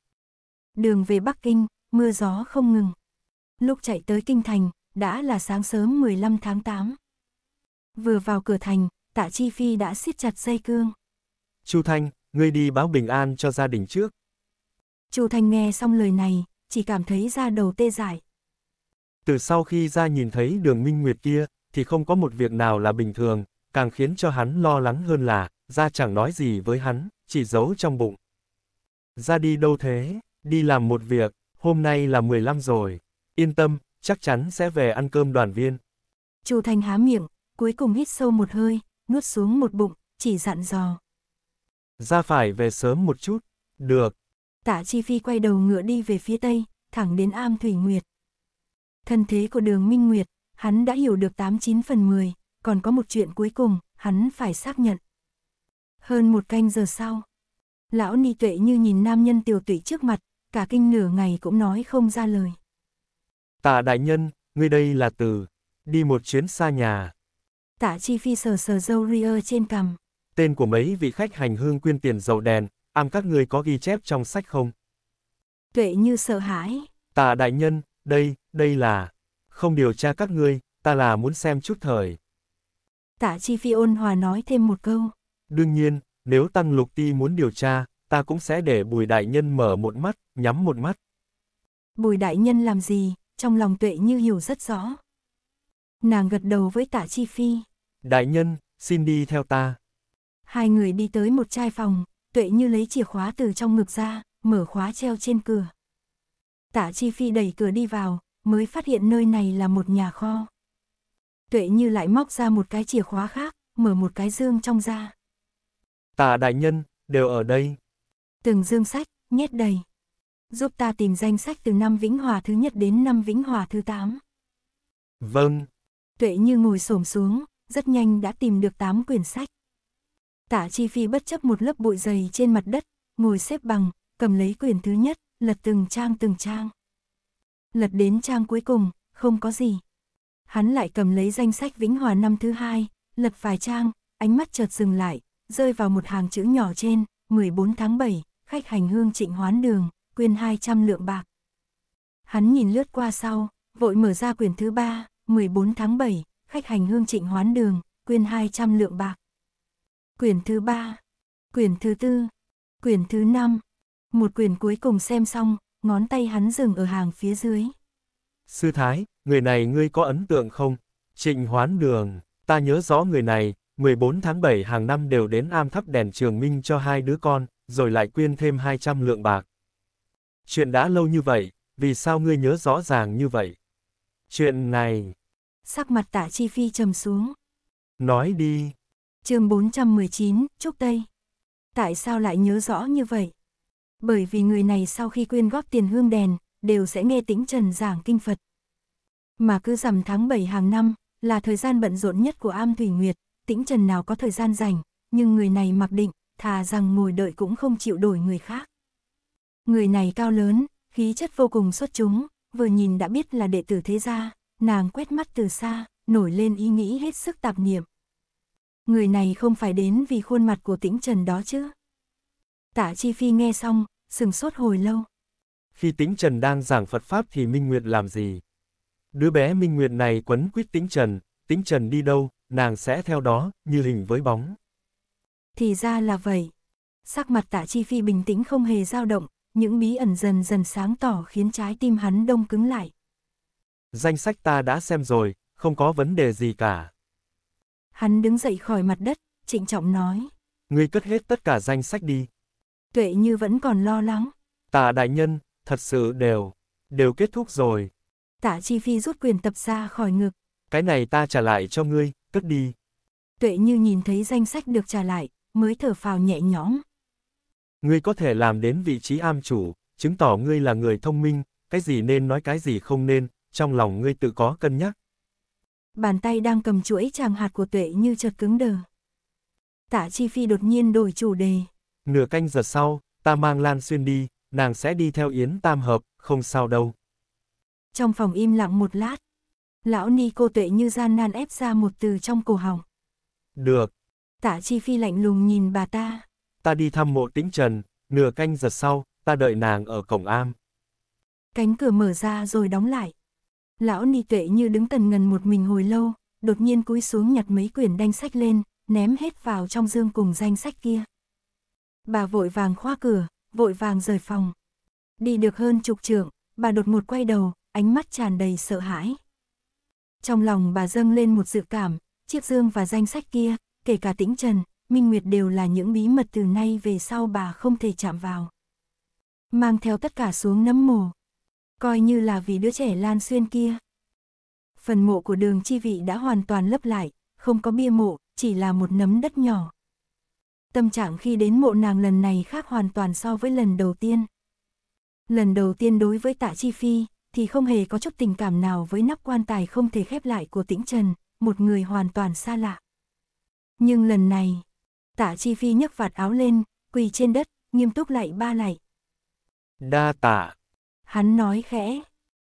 Đường về Bắc Kinh, mưa gió không ngừng. Lúc chạy tới Kinh Thành, đã là sáng sớm 15 tháng 8. Vừa vào cửa thành, tạ Chi Phi đã siết chặt dây cương. Chu Thanh, ngươi đi báo bình an cho gia đình trước. Chu Thanh nghe xong lời này, chỉ cảm thấy da đầu tê dại. Từ sau khi ra nhìn thấy đường minh nguyệt kia, thì không có một việc nào là bình thường, càng khiến cho hắn lo lắng hơn là, ra chẳng nói gì với hắn, chỉ giấu trong bụng. Ra đi đâu thế, đi làm một việc, hôm nay là 15 rồi, yên tâm, chắc chắn sẽ về ăn cơm đoàn viên. Chu Thanh há miệng, cuối cùng hít sâu một hơi, nuốt xuống một bụng, chỉ dặn dò. Ra phải về sớm một chút, được. Tạ Chi Phi quay đầu ngựa đi về phía tây, thẳng đến am Thủy Nguyệt. Thân thế của đường Minh Nguyệt, hắn đã hiểu được 89 phần 10, còn có một chuyện cuối cùng, hắn phải xác nhận. Hơn một canh giờ sau, lão ni tuệ như nhìn nam nhân tiểu tụy trước mặt, cả kinh nửa ngày cũng nói không ra lời. Tạ đại nhân, ngươi đây là từ, đi một chuyến xa nhà. Tạ chi phi sờ sờ dâu ria trên cằm. Tên của mấy vị khách hành hương quyên tiền dầu đèn, am các ngươi có ghi chép trong sách không? Tuệ như sợ hãi. Tạ đại nhân, đây, đây là, không điều tra các ngươi, ta là muốn xem chút thời. Tạ chi phi ôn hòa nói thêm một câu. Đương nhiên, nếu tăng lục ti muốn điều tra, ta cũng sẽ để bùi đại nhân mở một mắt, nhắm một mắt. Bùi đại nhân làm gì, trong lòng tuệ như hiểu rất rõ. Nàng gật đầu với tạ chi phi. Đại nhân, xin đi theo ta. Hai người đi tới một trai phòng, tuệ như lấy chìa khóa từ trong ngực ra, mở khóa treo trên cửa. Tạ Chi Phi đẩy cửa đi vào, mới phát hiện nơi này là một nhà kho. Tuệ như lại móc ra một cái chìa khóa khác, mở một cái dương trong ra. Tạ đại nhân, đều ở đây. Từng dương sách, nhét đầy. Giúp ta tìm danh sách từ năm Vĩnh Hòa thứ nhất đến năm Vĩnh Hòa thứ 8. Vâng. Tuệ như ngồi xổm xuống, rất nhanh đã tìm được 8 quyển sách. Tạ Chi Phi bất chấp một lớp bụi dày trên mặt đất, ngồi xếp bằng, cầm lấy quyển thứ nhất, lật từng trang từng trang. Lật đến trang cuối cùng, không có gì. Hắn lại cầm lấy danh sách Vĩnh Hòa năm thứ hai, lật vài trang, ánh mắt chợt dừng lại, rơi vào một hàng chữ nhỏ trên, 14 tháng 7, khách hành hương trịnh hoán đường, quyên 200 lượng bạc. Hắn nhìn lướt qua sau, vội mở ra quyển thứ ba, 14 tháng 7, khách hành hương trịnh hoán đường, quyên 200 lượng bạc. Quyển thứ ba, quyển thứ tư, quyển thứ năm, một quyển cuối cùng xem xong, ngón tay hắn dừng ở hàng phía dưới. Sư Thái, người này ngươi có ấn tượng không? Trịnh hoán đường, ta nhớ rõ người này, 14 tháng 7 hàng năm đều đến am thắp đèn trường minh cho hai đứa con, rồi lại quyên thêm 200 lượng bạc. Chuyện đã lâu như vậy, vì sao ngươi nhớ rõ ràng như vậy? Chuyện này... Sắc mặt tạ chi phi trầm xuống. Nói đi. chương 419, Trúc Tây. Tại sao lại nhớ rõ như vậy? Bởi vì người này sau khi quyên góp tiền hương đèn, đều sẽ nghe tĩnh trần giảng kinh Phật. Mà cứ rằm tháng 7 hàng năm, là thời gian bận rộn nhất của am Thủy Nguyệt, tĩnh trần nào có thời gian rảnh, nhưng người này mặc định, thà rằng ngồi đợi cũng không chịu đổi người khác. Người này cao lớn, khí chất vô cùng xuất chúng, vừa nhìn đã biết là đệ tử thế gia, nàng quét mắt từ xa, nổi lên ý nghĩ hết sức tạp niệm. Người này không phải đến vì khuôn mặt của tĩnh trần đó chứ. Tạ Chi Phi nghe xong, sừng sốt hồi lâu. Khi tĩnh trần đang giảng Phật Pháp thì Minh Nguyệt làm gì? Đứa bé Minh Nguyệt này quấn quýt tĩnh trần, tĩnh trần đi đâu, nàng sẽ theo đó, như hình với bóng. Thì ra là vậy. Sắc mặt tạ chi phi bình tĩnh không hề dao động, những bí ẩn dần dần sáng tỏ khiến trái tim hắn đông cứng lại. Danh sách ta đã xem rồi, không có vấn đề gì cả. Hắn đứng dậy khỏi mặt đất, trịnh trọng nói. Ngươi cất hết tất cả danh sách đi. Tuệ như vẫn còn lo lắng. Tạ đại nhân, thật sự đều, đều kết thúc rồi. Tạ chi phi rút quyền tập ra khỏi ngực. Cái này ta trả lại cho ngươi, cất đi. Tuệ như nhìn thấy danh sách được trả lại, mới thở phào nhẹ nhõm. Ngươi có thể làm đến vị trí am chủ, chứng tỏ ngươi là người thông minh, cái gì nên nói cái gì không nên, trong lòng ngươi tự có cân nhắc. Bàn tay đang cầm chuỗi tràng hạt của tuệ như chợt cứng đờ. Tạ Chi Phi đột nhiên đổi chủ đề. Nửa canh giờ sau, ta mang Lan Xuyên đi, nàng sẽ đi theo Yến Tam Hợp, không sao đâu. Trong phòng im lặng một lát, lão ni cô tuệ như gian nan ép ra một từ trong cổ họng. Được. Tạ Chi Phi lạnh lùng nhìn bà ta. Ta đi thăm mộ tĩnh trần, nửa canh giờ sau, ta đợi nàng ở cổng am. Cánh cửa mở ra rồi đóng lại. Lão ni tuệ như đứng tần ngần một mình hồi lâu, đột nhiên cúi xuống nhặt mấy quyển đanh sách lên, ném hết vào trong dương cùng danh sách kia. Bà vội vàng khoa cửa, vội vàng rời phòng. Đi được hơn chục trượng, bà đột một quay đầu, ánh mắt tràn đầy sợ hãi. Trong lòng bà dâng lên một dự cảm, chiếc dương và danh sách kia, kể cả tĩnh trần, minh nguyệt đều là những bí mật từ nay về sau bà không thể chạm vào. Mang theo tất cả xuống nấm mồ. Coi như là vì đứa trẻ lan xuyên kia. Phần mộ của đường chi vị đã hoàn toàn lấp lại, không có bia mộ, chỉ là một nấm đất nhỏ. Tâm trạng khi đến mộ nàng lần này khác hoàn toàn so với lần đầu tiên. Lần đầu tiên đối với tạ chi phi, thì không hề có chút tình cảm nào với nắp quan tài không thể khép lại của tĩnh trần, một người hoàn toàn xa lạ. Nhưng lần này, tạ chi phi nhấc vạt áo lên, quỳ trên đất, nghiêm túc lại ba lại. Đa tạ. Hắn nói khẽ.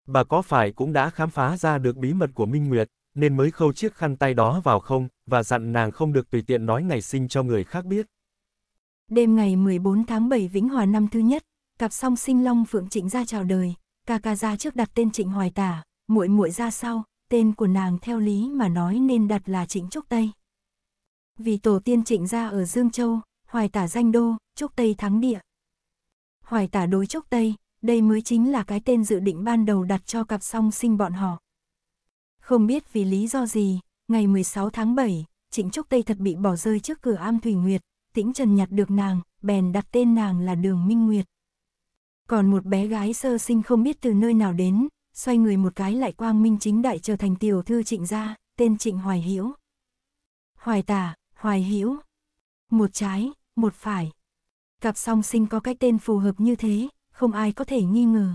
Bà có phải cũng đã khám phá ra được bí mật của Minh Nguyệt, nên mới khâu chiếc khăn tay đó vào không, và dặn nàng không được tùy tiện nói ngày sinh cho người khác biết. Đêm ngày 14 tháng 7 Vĩnh Hòa năm thứ nhất, cặp song sinh Long Phượng Trịnh ra chào đời, ca ca ra trước đặt tên Trịnh Hoài Tả, muội muội ra sau, tên của nàng theo lý mà nói nên đặt là Trịnh Trúc Tây. Vì tổ tiên Trịnh ra ở Dương Châu, Hoài Tả danh đô, Trúc Tây thắng địa. Hoài Tả đối Trúc Tây, đây mới chính là cái tên dự định ban đầu đặt cho cặp song sinh bọn họ. Không biết vì lý do gì, ngày 16 tháng 7, Trịnh Trúc Tây thật bị bỏ rơi trước cửa am Thủy Nguyệt, Tĩnh Trần nhặt được nàng, bèn đặt tên nàng là Đường Minh Nguyệt. Còn một bé gái sơ sinh không biết từ nơi nào đến, xoay người một cái lại quang minh chính đại trở thành tiểu thư trịnh gia, tên trịnh Hoài Hiễu. Hoài tả, Hoài Hữu, Một trái, một phải. Cặp song sinh có cái tên phù hợp như thế, không ai có thể nghi ngờ.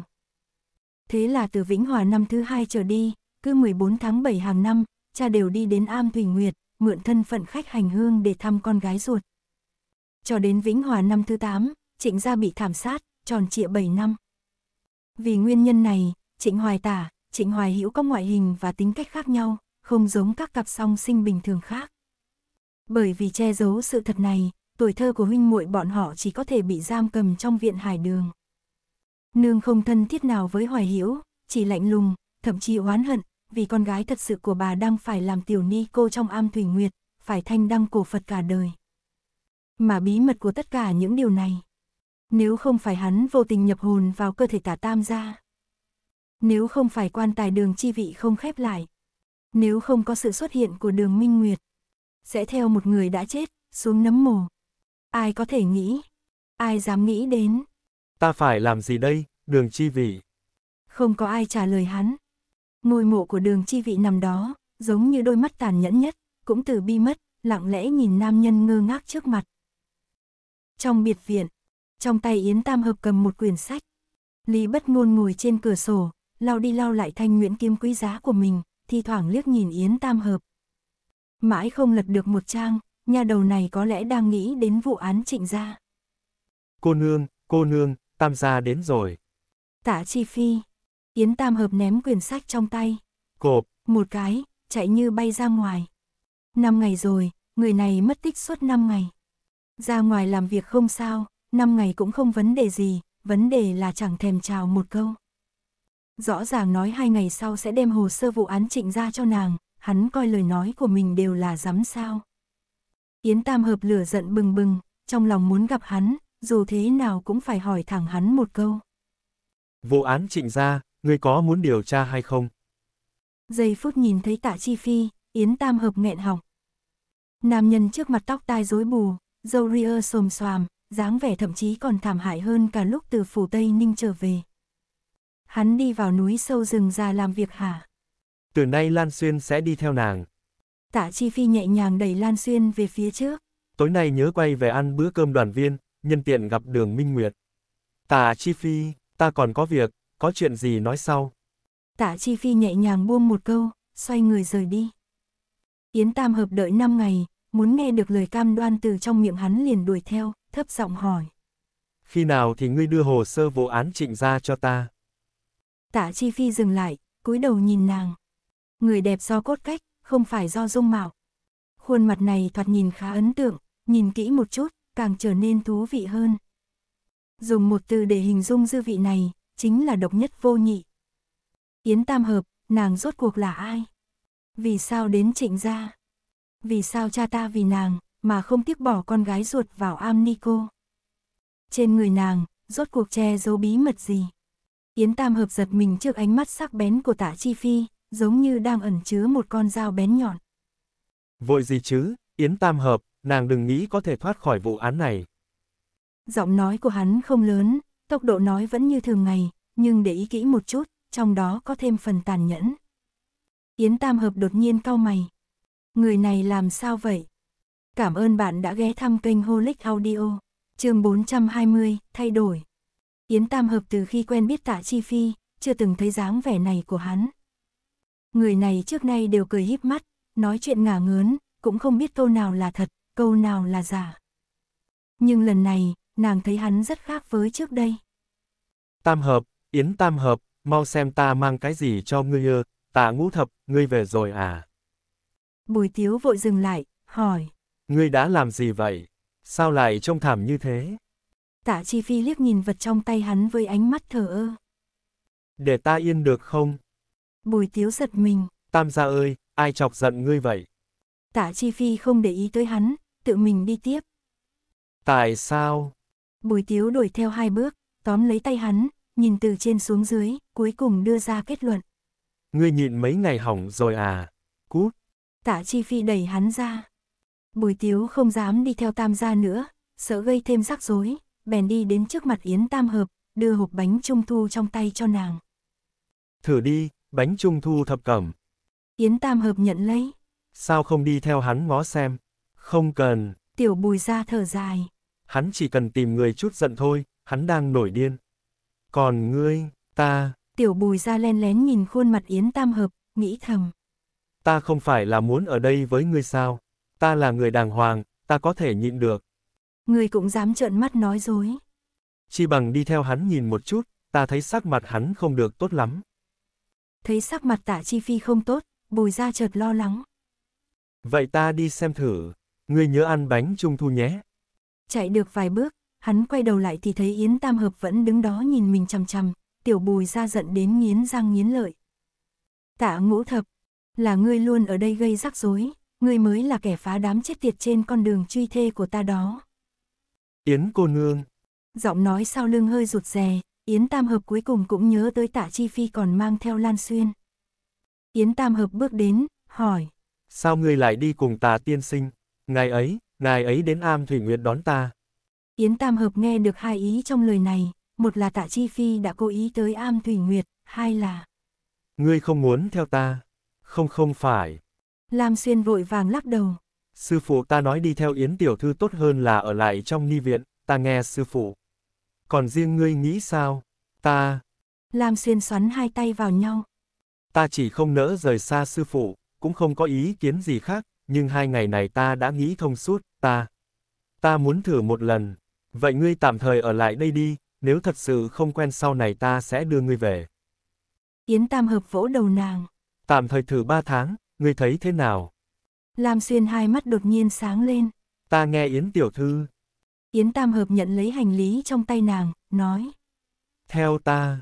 Thế là từ Vĩnh Hòa năm thứ hai trở đi, cứ 14 tháng 7 hàng năm, cha đều đi đến Am Thủy Nguyệt, mượn thân phận khách hành hương để thăm con gái ruột. Cho đến Vĩnh Hòa năm thứ 8, Trịnh gia bị thảm sát, tròn trịa 7 năm. Vì nguyên nhân này, Trịnh Hoài Tả, Trịnh Hoài Hữu có ngoại hình và tính cách khác nhau, không giống các cặp song sinh bình thường khác. Bởi vì che giấu sự thật này, tuổi thơ của huynh muội bọn họ chỉ có thể bị giam cầm trong viện hải đường. Nương không thân thiết nào với Hoài Hữu, chỉ lạnh lùng, thậm chí oán hận, vì con gái thật sự của bà đang phải làm tiểu ni cô trong am thủy nguyệt, phải thanh đăng cổ Phật cả đời. Mà bí mật của tất cả những điều này, nếu không phải hắn vô tình nhập hồn vào cơ thể tả tam gia, nếu không phải quan tài đường chi vị không khép lại, nếu không có sự xuất hiện của đường Minh Nguyệt, sẽ theo một người đã chết, xuống nấm mồ. Ai có thể nghĩ? Ai dám nghĩ đến? Ta phải làm gì đây, đường chi vị? Không có ai trả lời hắn. Ngôi mộ của đường chi vị nằm đó, giống như đôi mắt tàn nhẫn nhất, cũng từ bi mất, lặng lẽ nhìn nam nhân ngơ ngác trước mặt. Trong biệt viện, trong tay Yến Tam Hợp cầm một quyển sách. Lý bất ngôn ngồi trên cửa sổ, lau đi lau lại thanh nguyễn kiếm quý giá của mình, thi thoảng liếc nhìn Yến Tam Hợp. Mãi không lật được một trang, nhà đầu này có lẽ đang nghĩ đến vụ án trịnh gia. Cô nương, cô nương, Tam gia đến rồi. Tạ Chi Phi. Yến Tam Hợp ném quyển sách trong tay. Cộp. Một cái, chạy như bay ra ngoài. Năm ngày rồi, người này mất tích suốt năm ngày. Ra ngoài làm việc không sao, năm ngày cũng không vấn đề gì, vấn đề là chẳng thèm chào một câu. Rõ ràng nói hai ngày sau sẽ đem hồ sơ vụ án trịnh ra cho nàng, hắn coi lời nói của mình đều là dám sao. Yến Tam Hợp lửa giận bừng bừng, trong lòng muốn gặp hắn, dù thế nào cũng phải hỏi thẳng hắn một câu. Vụ án trịnh ra, ngươi có muốn điều tra hay không? Giây phút nhìn thấy tạ chi phi, Yến Tam Hợp nghẹn họng. Nam nhân trước mặt tóc tai rối bù, dâu ria xồm xoàm, dáng vẻ thậm chí còn thảm hại hơn cả lúc từ phủ Tây Ninh trở về. Hắn đi vào núi sâu rừng ra làm việc hả? Từ nay Lan Xuyên sẽ đi theo nàng. Tạ Chi Phi nhẹ nhàng đẩy Lan Xuyên về phía trước. Tối nay nhớ quay về ăn bữa cơm đoàn viên, nhân tiện gặp đường Minh Nguyệt. Tạ Chi Phi, ta còn có việc, có chuyện gì nói sau. Tạ Chi Phi nhẹ nhàng buông một câu, xoay người rời đi. Yến Tam Hợp đợi 5 ngày, muốn nghe được lời cam đoan từ trong miệng hắn liền đuổi theo, thấp giọng hỏi. Khi nào thì ngươi đưa hồ sơ vụ án trịnh ra cho ta? Tạ Chi Phi dừng lại, cúi đầu nhìn nàng. Người đẹp do cốt cách, không phải do dung mạo. Khuôn mặt này thoạt nhìn khá ấn tượng, nhìn kỹ một chút, càng trở nên thú vị hơn. Dùng một từ để hình dung dư vị này, chính là độc nhất vô nhị. Yến Tam Hợp, nàng rốt cuộc là ai? Vì sao đến trịnh gia? Vì sao cha ta vì nàng, mà không tiếc bỏ con gái ruột vào am ni cô? Trên người nàng, rốt cuộc che giấu bí mật gì? Yến Tam Hợp giật mình trước ánh mắt sắc bén của tả chi phi, giống như đang ẩn chứa một con dao bén nhọn. Vội gì chứ, Yến Tam Hợp, nàng đừng nghĩ có thể thoát khỏi vụ án này. Giọng nói của hắn không lớn, tốc độ nói vẫn như thường ngày, nhưng để ý kỹ một chút, trong đó có thêm phần tàn nhẫn. Yến Tam Hợp đột nhiên cau mày. Người này làm sao vậy? Cảm ơn bạn đã ghé thăm kênh Holic Audio. chương 420, thay đổi. Yến Tam Hợp từ khi quen biết tạ Chi Phi, chưa từng thấy dáng vẻ này của hắn. Người này trước nay đều cười híp mắt, nói chuyện ngả ngớn, cũng không biết câu nào là thật, câu nào là giả. Nhưng lần này, nàng thấy hắn rất khác với trước đây. Tam Hợp, Yến Tam Hợp, mau xem ta mang cái gì cho ngươi ơ, tạ ngũ thập, ngươi về rồi à? Bùi tiếu vội dừng lại, hỏi. Ngươi đã làm gì vậy? Sao lại trông thảm như thế? Tạ Chi Phi liếc nhìn vật trong tay hắn với ánh mắt thờ ơ. Để ta yên được không? Bùi tiếu giật mình. Tam gia ơi, ai chọc giận ngươi vậy? Tạ Chi Phi không để ý tới hắn, tự mình đi tiếp. Tại sao? Bùi tiếu đuổi theo hai bước, tóm lấy tay hắn, nhìn từ trên xuống dưới, cuối cùng đưa ra kết luận. Ngươi nhịn mấy ngày hỏng rồi à? Cút. Tạ Chi Phi đẩy hắn ra. Bùi tiếu không dám đi theo tam gia nữa, sợ gây thêm rắc rối, bèn đi đến trước mặt Yến Tam Hợp, đưa hộp bánh trung thu trong tay cho nàng. Thử đi, bánh trung thu thập cẩm. Yến Tam Hợp nhận lấy. Sao không đi theo hắn ngó xem? Không cần. Tiểu bùi ra thở dài. Hắn chỉ cần tìm người chút giận thôi, hắn đang nổi điên. Còn ngươi, ta... Tiểu bùi ra len lén nhìn khuôn mặt Yến Tam Hợp, nghĩ thầm. Ta không phải là muốn ở đây với ngươi sao? Ta là người đàng hoàng, ta có thể nhịn được. Ngươi cũng dám trợn mắt nói dối. Chi bằng đi theo hắn nhìn một chút, ta thấy sắc mặt hắn không được tốt lắm. Thấy sắc mặt tạ chi phi không tốt, bùi ra chợt lo lắng. Vậy ta đi xem thử, ngươi nhớ ăn bánh trung thu nhé. Chạy được vài bước, hắn quay đầu lại thì thấy Yến Tam Hợp vẫn đứng đó nhìn mình chằm chằm, tiểu bùi ra giận đến nghiến răng nghiến lợi. Tạ ngũ thập, là ngươi luôn ở đây gây rắc rối, ngươi mới là kẻ phá đám chết tiệt trên con đường truy thê của ta đó. Yến cô nương. Giọng nói sau lưng hơi rụt rè, Yến Tam Hợp cuối cùng cũng nhớ tới tạ chi phi còn mang theo Lan Xuyên. Yến Tam Hợp bước đến, hỏi. Sao ngươi lại đi cùng tà tiên sinh? Ngày ấy, ngài ấy đến am Thủy Nguyệt đón ta. Yến Tam Hợp nghe được hai ý trong lời này, một là tạ chi phi đã cố ý tới am Thủy Nguyệt, hai là... Ngươi không muốn theo ta. Không không phải. Lam Xuyên vội vàng lắc đầu. Sư phụ ta nói đi theo Yến Tiểu Thư tốt hơn là ở lại trong ni viện, ta nghe sư phụ. Còn riêng ngươi nghĩ sao? Ta... Lam Xuyên xoắn hai tay vào nhau. Ta chỉ không nỡ rời xa sư phụ, cũng không có ý kiến gì khác, nhưng hai ngày này ta đã nghĩ thông suốt, ta... Ta muốn thử một lần. Vậy ngươi tạm thời ở lại đây đi, nếu thật sự không quen sau này ta sẽ đưa ngươi về. Yến Tam Hợp vỗ đầu nàng. Tạm thời thử ba tháng, ngươi thấy thế nào? Lam Xuyên hai mắt đột nhiên sáng lên. Ta nghe Yến Tiểu Thư. Yến Tam Hợp nhận lấy hành lý trong tay nàng, nói. Theo ta.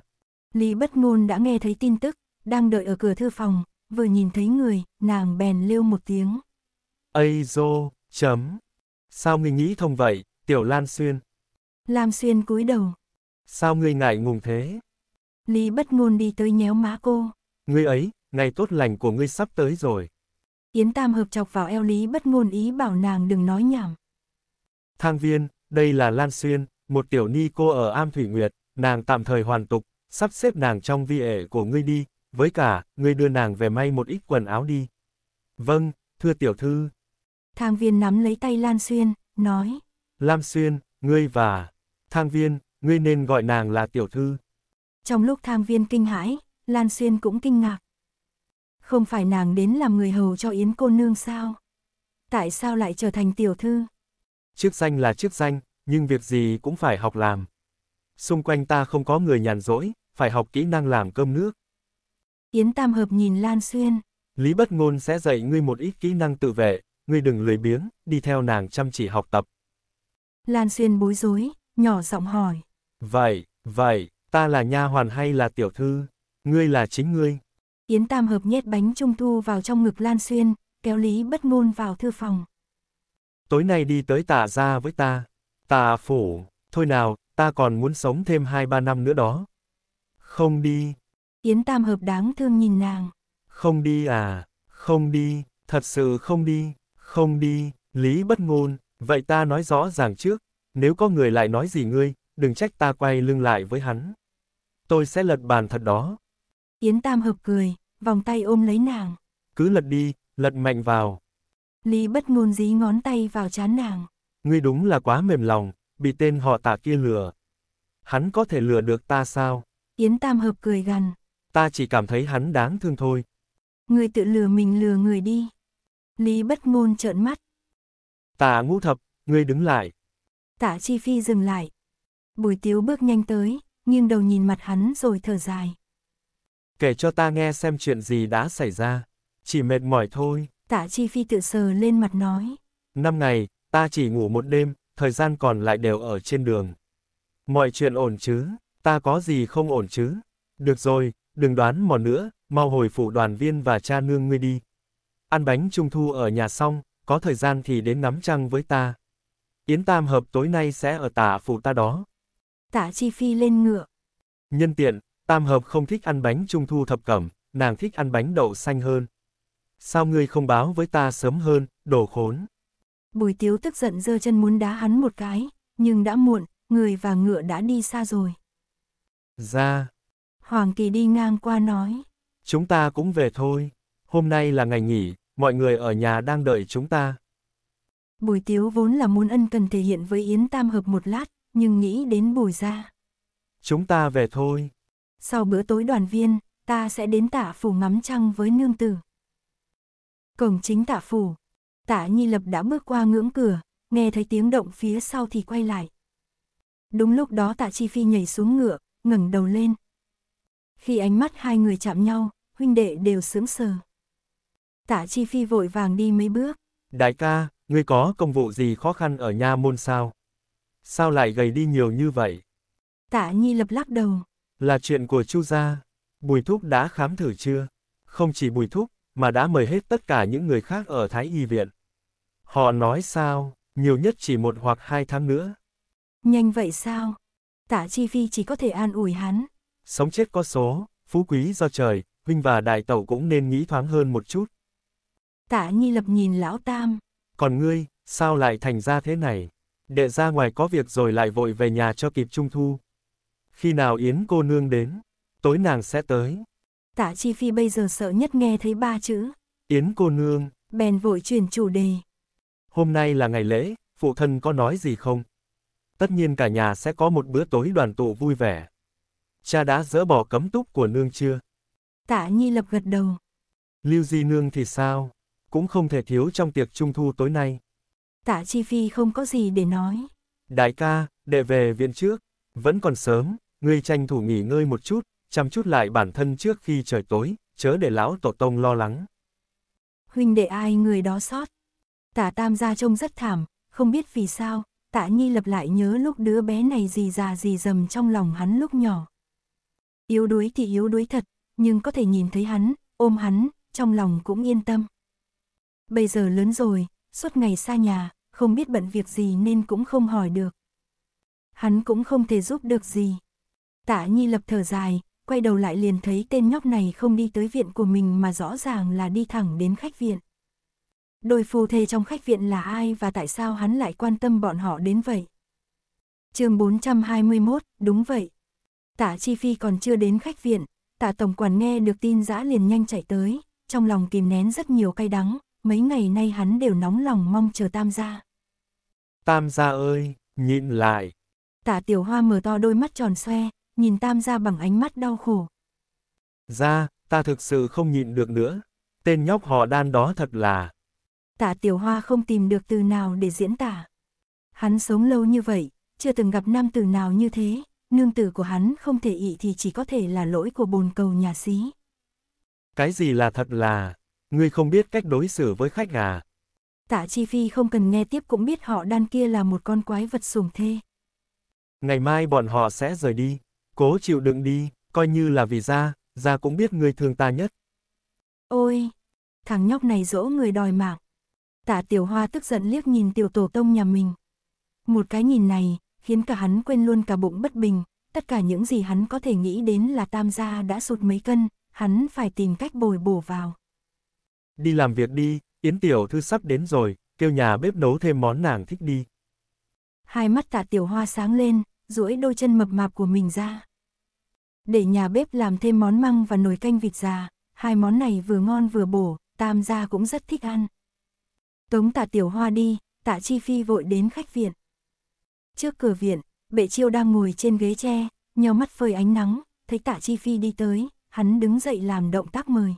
Lý Bất Ngôn đã nghe thấy tin tức, đang đợi ở cửa thư phòng, vừa nhìn thấy người, nàng bèn lêu một tiếng. Ây dô, chấm. Sao ngươi nghĩ thông vậy, Tiểu Lan Xuyên? Lam Xuyên cúi đầu. Sao ngươi ngại ngùng thế? Lý Bất Ngôn đi tới nhéo má cô. Ngươi ấy, ngày tốt lành của ngươi sắp tới rồi. Yến Tam hợp chọc vào eo Lý Bất Ngôn ý bảo nàng đừng nói nhảm. Thang viên, đây là Lan Xuyên, một tiểu ni cô ở Am Thủy Nguyệt, nàng tạm thời hoàn tục, sắp xếp nàng trong vi ệ của ngươi đi, với cả, ngươi đưa nàng về may một ít quần áo đi. Vâng, thưa tiểu thư. Thang viên nắm lấy tay Lan Xuyên, nói. Lam Xuyên, ngươi và... Thang viên, ngươi nên gọi nàng là tiểu thư. Trong lúc thang viên kinh hãi, Lan Xuyên cũng kinh ngạc. Không phải nàng đến làm người hầu cho Yến cô nương sao? Tại sao lại trở thành tiểu thư? Chức danh là chức danh, nhưng việc gì cũng phải học làm. Xung quanh ta không có người nhàn rỗi, phải học kỹ năng làm cơm nước. Yến Tam Hợp nhìn Lan Xuyên. Lý Bất Ngôn sẽ dạy ngươi một ít kỹ năng tự vệ, ngươi đừng lười biếng, đi theo nàng chăm chỉ học tập. Lan Xuyên bối rối, nhỏ giọng hỏi. Vậy, vậy, ta là nha hoàn hay là tiểu thư? Ngươi là chính ngươi. Yến Tam Hợp nhét bánh trung thu vào trong ngực Lan Xuyên, kéo Lý Bất Ngôn vào thư phòng. Tối nay đi tới tả gia với ta. Tả phủ, thôi nào, ta còn muốn sống thêm 2-3 năm nữa đó. Không đi. Yến Tam Hợp đáng thương nhìn nàng. Không đi à, không đi, thật sự không đi, không đi, Lý Bất Ngôn, vậy ta nói rõ ràng trước, nếu có người lại nói gì ngươi, đừng trách ta quay lưng lại với hắn. Tôi sẽ lật bàn thật đó. Yến Tam Hợp cười, vòng tay ôm lấy nàng. Cứ lật đi, lật mạnh vào. Lý bất ngôn dí ngón tay vào chán nàng. Ngươi đúng là quá mềm lòng, bị tên họ tả kia lừa. Hắn có thể lừa được ta sao? Yến Tam Hợp cười gằn. Ta chỉ cảm thấy hắn đáng thương thôi. Người tự lừa mình lừa người đi. Lý bất ngôn trợn mắt. Tả ngũ thập, ngươi đứng lại. Tả chi phi dừng lại. Bùi tiếu bước nhanh tới, nghiêng đầu nhìn mặt hắn rồi thở dài. Kể cho ta nghe xem chuyện gì đã xảy ra. Chỉ mệt mỏi thôi. Tạ Chi Phi tự sờ lên mặt nói. Năm ngày, ta chỉ ngủ một đêm, thời gian còn lại đều ở trên đường. Mọi chuyện ổn chứ, ta có gì không ổn chứ? Được rồi, đừng đoán mò nữa, mau hồi phủ đoàn viên và cha nương ngươi đi. Ăn bánh trung thu ở nhà xong, có thời gian thì đến ngắm trăng với ta. Yến Tam Hợp tối nay sẽ ở tả phủ ta đó. Tạ Chi Phi lên ngựa. Nhân tiện, Tam Hợp không thích ăn bánh trung thu thập cẩm, nàng thích ăn bánh đậu xanh hơn. Sao ngươi không báo với ta sớm hơn, đồ khốn. Bùi Tiếu tức giận giơ chân muốn đá hắn một cái, nhưng đã muộn, người và ngựa đã đi xa rồi. Ra, Hoàng Kỳ đi ngang qua nói. chúng ta cũng về thôi. Hôm nay là ngày nghỉ, mọi người ở nhà đang đợi chúng ta. Bùi Tiếu vốn là muốn ân cần thể hiện với Yến Tam Hợp một lát, nhưng nghĩ đến bùi ra. Chúng ta về thôi. Sau bữa tối đoàn viên, ta sẽ đến tạ phủ ngắm trăng với nương tử. Cổng chính tạ phủ, tạ Nhi Lập đã bước qua ngưỡng cửa, nghe thấy tiếng động phía sau thì quay lại. Đúng lúc đó tạ Chi Phi nhảy xuống ngựa, ngẩng đầu lên. Khi ánh mắt hai người chạm nhau, huynh đệ đều sướng sờ. Tạ Chi Phi vội vàng đi mấy bước. Đại ca, ngươi có công vụ gì khó khăn ở nha môn sao? Sao lại gầy đi nhiều như vậy? Tạ Nhi Lập lắc đầu. Là chuyện của Chu gia. Bùi Thúc đã khám thử chưa? Không chỉ Bùi Thúc, mà đã mời hết tất cả những người khác ở Thái Y viện. Họ nói sao, nhiều nhất chỉ một hoặc hai tháng nữa. Nhanh vậy sao? Tạ Chi Phi chỉ có thể an ủi hắn. Sống chết có số, phú quý do trời, huynh và đại tẩu cũng nên nghĩ thoáng hơn một chút. Tạ Nhi Lập nhìn lão Tam. Còn ngươi, sao lại thành ra thế này? Đệ ra ngoài có việc rồi lại vội về nhà cho kịp trung thu. Khi nào Yến cô nương đến, tối nàng sẽ tới. Tạ Chi Phi bây giờ sợ nhất nghe thấy ba chữ. Yến cô nương, Bèn vội chuyển chủ đề. hôm nay là ngày lễ, phụ thân có nói gì không? Tất nhiên cả nhà sẽ có một bữa tối đoàn tụ vui vẻ. Cha đã dỡ bỏ cấm túc của nương chưa? Tạ Nhi Lập gật đầu. Lưu Di nương thì sao? Cũng không thể thiếu trong tiệc trung thu tối nay. Tạ Chi Phi không có gì để nói. Đại ca, đệ về viện trước, vẫn còn sớm, ngươi tranh thủ nghỉ ngơi một chút, chăm chút lại bản thân trước khi trời tối, chớ để lão tổ tông lo lắng. Huynh đệ ai người đó sót. Tạ Tam gia trông rất thảm, không biết vì sao, Tạ Nhi Lập lại nhớ lúc đứa bé này gì già gì dầm trong lòng hắn lúc nhỏ. Yếu đuối thì yếu đuối thật, nhưng có thể nhìn thấy hắn, ôm hắn, trong lòng cũng yên tâm. Bây giờ lớn rồi, suốt ngày xa nhà, không biết bận việc gì nên cũng không hỏi được. Hắn cũng không thể giúp được gì. Tạ Nhi lập thở dài, quay đầu lại liền thấy tên nhóc này không đi tới viện của mình mà rõ ràng là đi thẳng đến khách viện. Đôi phu thê trong khách viện là ai và tại sao hắn lại quan tâm bọn họ đến vậy? chương 421, đúng vậy. Tạ Chi Phi còn chưa đến khách viện, tạ tổng quản nghe được tin dã liền nhanh chạy tới, trong lòng kìm nén rất nhiều cay đắng, mấy ngày nay hắn đều nóng lòng mong chờ tam gia. Tam gia ơi, nhịn lại. Tạ tiểu hoa mở to đôi mắt tròn xoe, nhìn tam gia bằng ánh mắt đau khổ. Ra, ta thực sự không nhịn được nữa. Tên nhóc họ đan đó thật là... Tạ tiểu hoa không tìm được từ nào để diễn tả. Hắn sống lâu như vậy, chưa từng gặp nam tử nào như thế, nương tử của hắn không thể ị thì chỉ có thể là lỗi của bồn cầu nhà xí. Cái gì là thật là... Ngươi không biết cách đối xử với khách à? Tạ Chi Phi không cần nghe tiếp cũng biết họ đan kia là một con quái vật sủng thê. Ngày mai bọn họ sẽ rời đi. Cố chịu đựng đi, coi như là vì ra, ra cũng biết ngươi thương ta nhất. Ôi, thằng nhóc này dỗ người đòi mạng. Tạ Tiểu Hoa tức giận liếc nhìn tiểu tổ tông nhà mình. Một cái nhìn này, khiến cả hắn quên luôn cả bụng bất bình, tất cả những gì hắn có thể nghĩ đến là tam gia đã sụt mấy cân, hắn phải tìm cách bồi bổ vào. Đi làm việc đi, Yến Tiểu Thư sắp đến rồi, kêu nhà bếp nấu thêm món nàng thích đi. Hai mắt tạ Tiểu Hoa sáng lên, duỗi đôi chân mập mạp của mình ra. Để nhà bếp làm thêm món măng và nồi canh vịt già, hai món này vừa ngon vừa bổ, tam gia cũng rất thích ăn. Tống tạ Tiểu Hoa đi, tạ Chi Phi vội đến khách viện. Trước cửa viện, bệ chiêu đang ngồi trên ghế tre, nheo mắt phơi ánh nắng, thấy tạ Chi Phi đi tới, hắn đứng dậy làm động tác mời.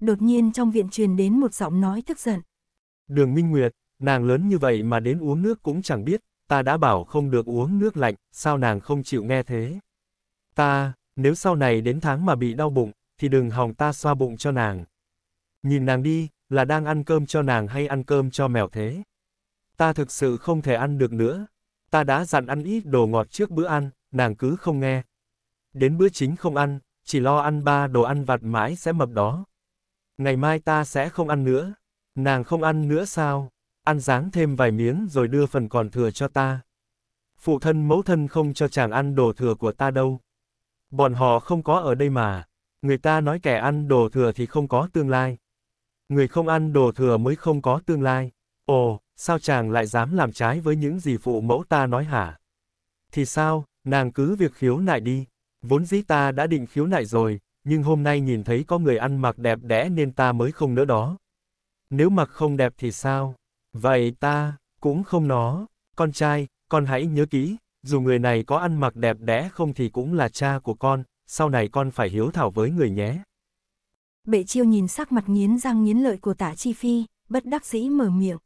Đột nhiên trong viện truyền đến một giọng nói tức giận. Đường Minh Nguyệt, nàng lớn như vậy mà đến uống nước cũng chẳng biết, ta đã bảo không được uống nước lạnh, sao nàng không chịu nghe thế? Ta, nếu sau này đến tháng mà bị đau bụng, thì đừng hòng ta xoa bụng cho nàng. Nhìn nàng đi, là đang ăn cơm cho nàng hay ăn cơm cho mèo thế? Ta thực sự không thể ăn được nữa. Ta đã dặn ăn ít đồ ngọt trước bữa ăn, nàng cứ không nghe. Đến bữa chính không ăn, chỉ lo ăn ba đồ ăn vặt mãi sẽ mập đó. Ngày mai ta sẽ không ăn nữa. Nàng không ăn nữa sao? Ăn dáng thêm vài miếng rồi đưa phần còn thừa cho ta. Phụ thân mẫu thân không cho chàng ăn đồ thừa của ta đâu. Bọn họ không có ở đây mà. Người ta nói kẻ ăn đồ thừa thì không có tương lai. Người không ăn đồ thừa mới không có tương lai. Ồ, sao chàng lại dám làm trái với những gì phụ mẫu ta nói hả? Thì sao, nàng cứ việc khiếu nại đi. Vốn dĩ ta đã định khiếu nại rồi, nhưng hôm nay nhìn thấy có người ăn mặc đẹp đẽ nên ta mới không nữa đó. Nếu mặc không đẹp thì sao? Vậy ta, cũng không nó. Con trai, con hãy nhớ kỹ, dù người này có ăn mặc đẹp đẽ không thì cũng là cha của con, sau này con phải hiếu thảo với người nhé. Bệ chiêu nhìn sắc mặt nghiến răng nghiến lợi của tả chi phi, bất đắc dĩ mở miệng.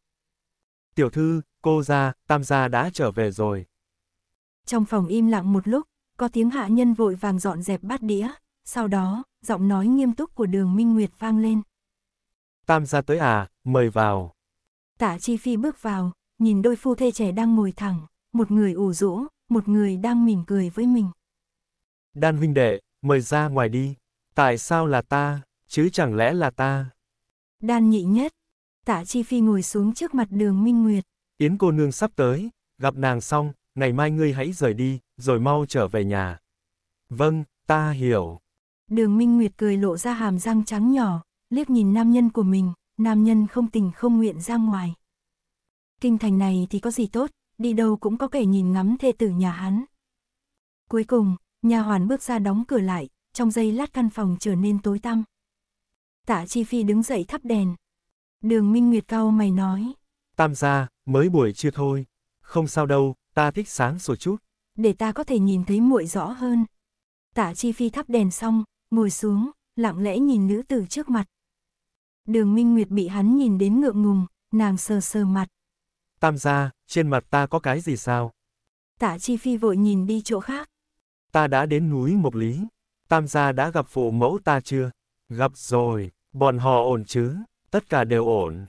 Tiểu thư, cô gia, tam gia đã trở về rồi. Trong phòng im lặng một lúc, có tiếng hạ nhân vội vàng dọn dẹp bát đĩa, sau đó, giọng nói nghiêm túc của đường Minh Nguyệt vang lên. Tam gia tới à, mời vào. Tả chi phi bước vào, nhìn đôi phu thê trẻ đang ngồi thẳng, một người ủ rũ, một người đang mỉm cười với mình. Đan huynh đệ, mời ra ngoài đi. Tại sao là ta, chứ chẳng lẽ là ta? Đan nhị nhất. Tả chi phi ngồi xuống trước mặt đường Minh Nguyệt. Yến cô nương sắp tới, gặp nàng xong, ngày mai ngươi hãy rời đi, rồi mau trở về nhà. Vâng, ta hiểu. Đường Minh Nguyệt cười lộ ra hàm răng trắng nhỏ, liếc nhìn nam nhân của mình, nam nhân không tình không nguyện ra ngoài. Kinh thành này thì có gì tốt, đi đâu cũng có kẻ nhìn ngắm thê tử nhà hắn. Cuối cùng, nhà hoàn bước ra đóng cửa lại, trong giây lát căn phòng trở nên tối tăm. Tạ Chi Phi đứng dậy thắp đèn. Đường Minh Nguyệt cao mày nói. Tam gia, mới buổi trưa thôi. Không sao đâu, ta thích sáng sủa chút. Để ta có thể nhìn thấy muội rõ hơn. Tạ Chi Phi thắp đèn xong, ngồi xuống, lặng lẽ nhìn nữ tử trước mặt. Đường Minh Nguyệt bị hắn nhìn đến ngượng ngùng, nàng sờ sờ mặt. Tam gia, trên mặt ta có cái gì sao? Tạ Chi Phi vội nhìn đi chỗ khác. Ta đã đến núi Mộc Lý. Tam gia đã gặp phụ mẫu ta chưa? Gặp rồi, bọn họ ổn chứ? Tất cả đều ổn.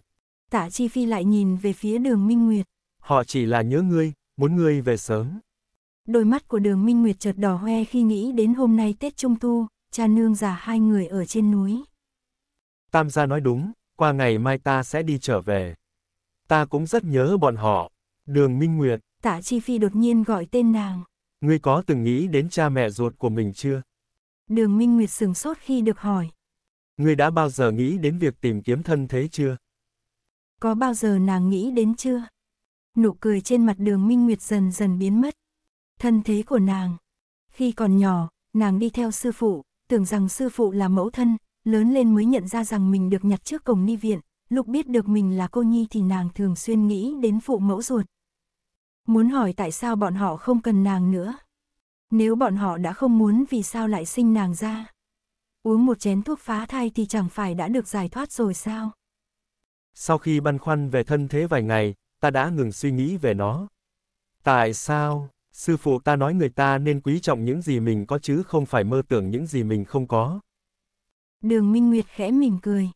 Tạ Chi Phi lại nhìn về phía đường Minh Nguyệt. Họ chỉ là nhớ ngươi, muốn ngươi về sớm. Đôi mắt của đường Minh Nguyệt chợt đỏ hoe khi nghĩ đến hôm nay Tết Trung Thu, cha nương già hai người ở trên núi. Tam gia nói đúng, qua ngày mai ta sẽ đi trở về. Ta cũng rất nhớ bọn họ. Đường Minh Nguyệt. Tạ Chi Phi đột nhiên gọi tên nàng. Ngươi có từng nghĩ đến cha mẹ ruột của mình chưa? Đường Minh Nguyệt sừng sốt khi được hỏi. Ngươi đã bao giờ nghĩ đến việc tìm kiếm thân thế chưa? Có bao giờ nàng nghĩ đến chưa? Nụ cười trên mặt đường Minh Nguyệt dần dần biến mất. Thân thế của nàng. Khi còn nhỏ, nàng đi theo sư phụ, tưởng rằng sư phụ là mẫu thân, lớn lên mới nhận ra rằng mình được nhặt trước cổng ni viện, lúc biết được mình là cô nhi thì nàng thường xuyên nghĩ đến phụ mẫu ruột. Muốn hỏi tại sao bọn họ không cần nàng nữa. Nếu bọn họ đã không muốn vì sao lại sinh nàng ra. Uống một chén thuốc phá thai thì chẳng phải đã được giải thoát rồi sao? Sau khi băn khoăn về thân thế vài ngày, ta đã ngừng suy nghĩ về nó. Tại sao? Sư phụ ta nói người ta nên quý trọng những gì mình có chứ không phải mơ tưởng những gì mình không có. Đường Minh Nguyệt khẽ mỉm cười.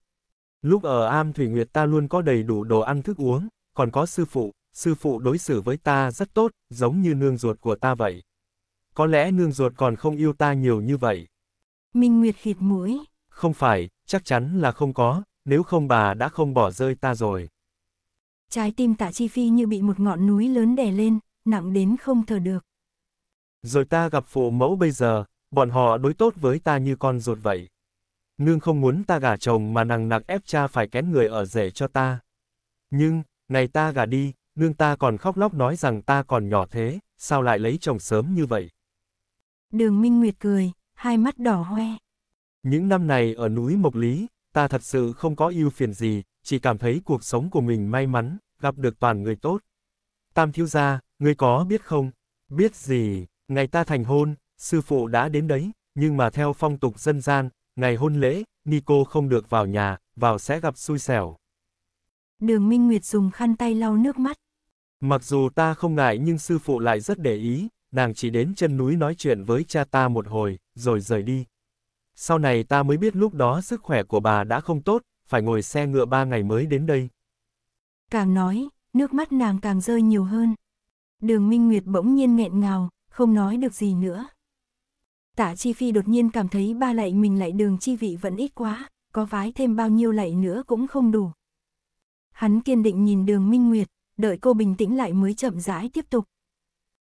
Lúc ở Am Thủy Nguyệt ta luôn có đầy đủ đồ ăn thức uống, còn có sư phụ, sư phụ đối xử với ta rất tốt, giống như nương ruột của ta vậy. Có lẽ nương ruột còn không yêu ta nhiều như vậy. Minh Nguyệt khịt mũi. Không phải, chắc chắn là không có, nếu không bà đã không bỏ rơi ta rồi. Trái tim tạ chi phi như bị một ngọn núi lớn đè lên, nặng đến không thở được. Rồi ta gặp phụ mẫu bây giờ, bọn họ đối tốt với ta như con ruột vậy. Nương không muốn ta gả chồng mà nàng nặc ép cha phải kén người ở rể cho ta. Nhưng, ngày ta gả đi, nương ta còn khóc lóc nói rằng ta còn nhỏ thế, sao lại lấy chồng sớm như vậy. Đường Minh Nguyệt cười, hai mắt đỏ hoe. Những năm này ở núi Mộc Lý, ta thật sự không có yêu phiền gì, chỉ cảm thấy cuộc sống của mình may mắn, gặp được toàn người tốt. Tam thiếu gia, ngươi có biết không? Biết gì, ngày ta thành hôn, sư phụ đã đến đấy, nhưng mà theo phong tục dân gian, ngày hôn lễ, Nico không được vào nhà, vào sẽ gặp xui xẻo. Đường Minh Nguyệt dùng khăn tay lau nước mắt. Mặc dù ta không ngại nhưng sư phụ lại rất để ý, nàng chỉ đến chân núi nói chuyện với cha ta một hồi, rồi rời đi. Sau này ta mới biết lúc đó sức khỏe của bà đã không tốt, phải ngồi xe ngựa ba ngày mới đến đây. Càng nói, nước mắt nàng càng rơi nhiều hơn. Đường Minh Nguyệt bỗng nhiên nghẹn ngào, không nói được gì nữa. Tả Chi Phi đột nhiên cảm thấy ba lạy mình lại đường chi vị vẫn ít quá, có vái thêm bao nhiêu lạy nữa cũng không đủ. Hắn kiên định nhìn đường Minh Nguyệt, đợi cô bình tĩnh lại mới chậm rãi tiếp tục.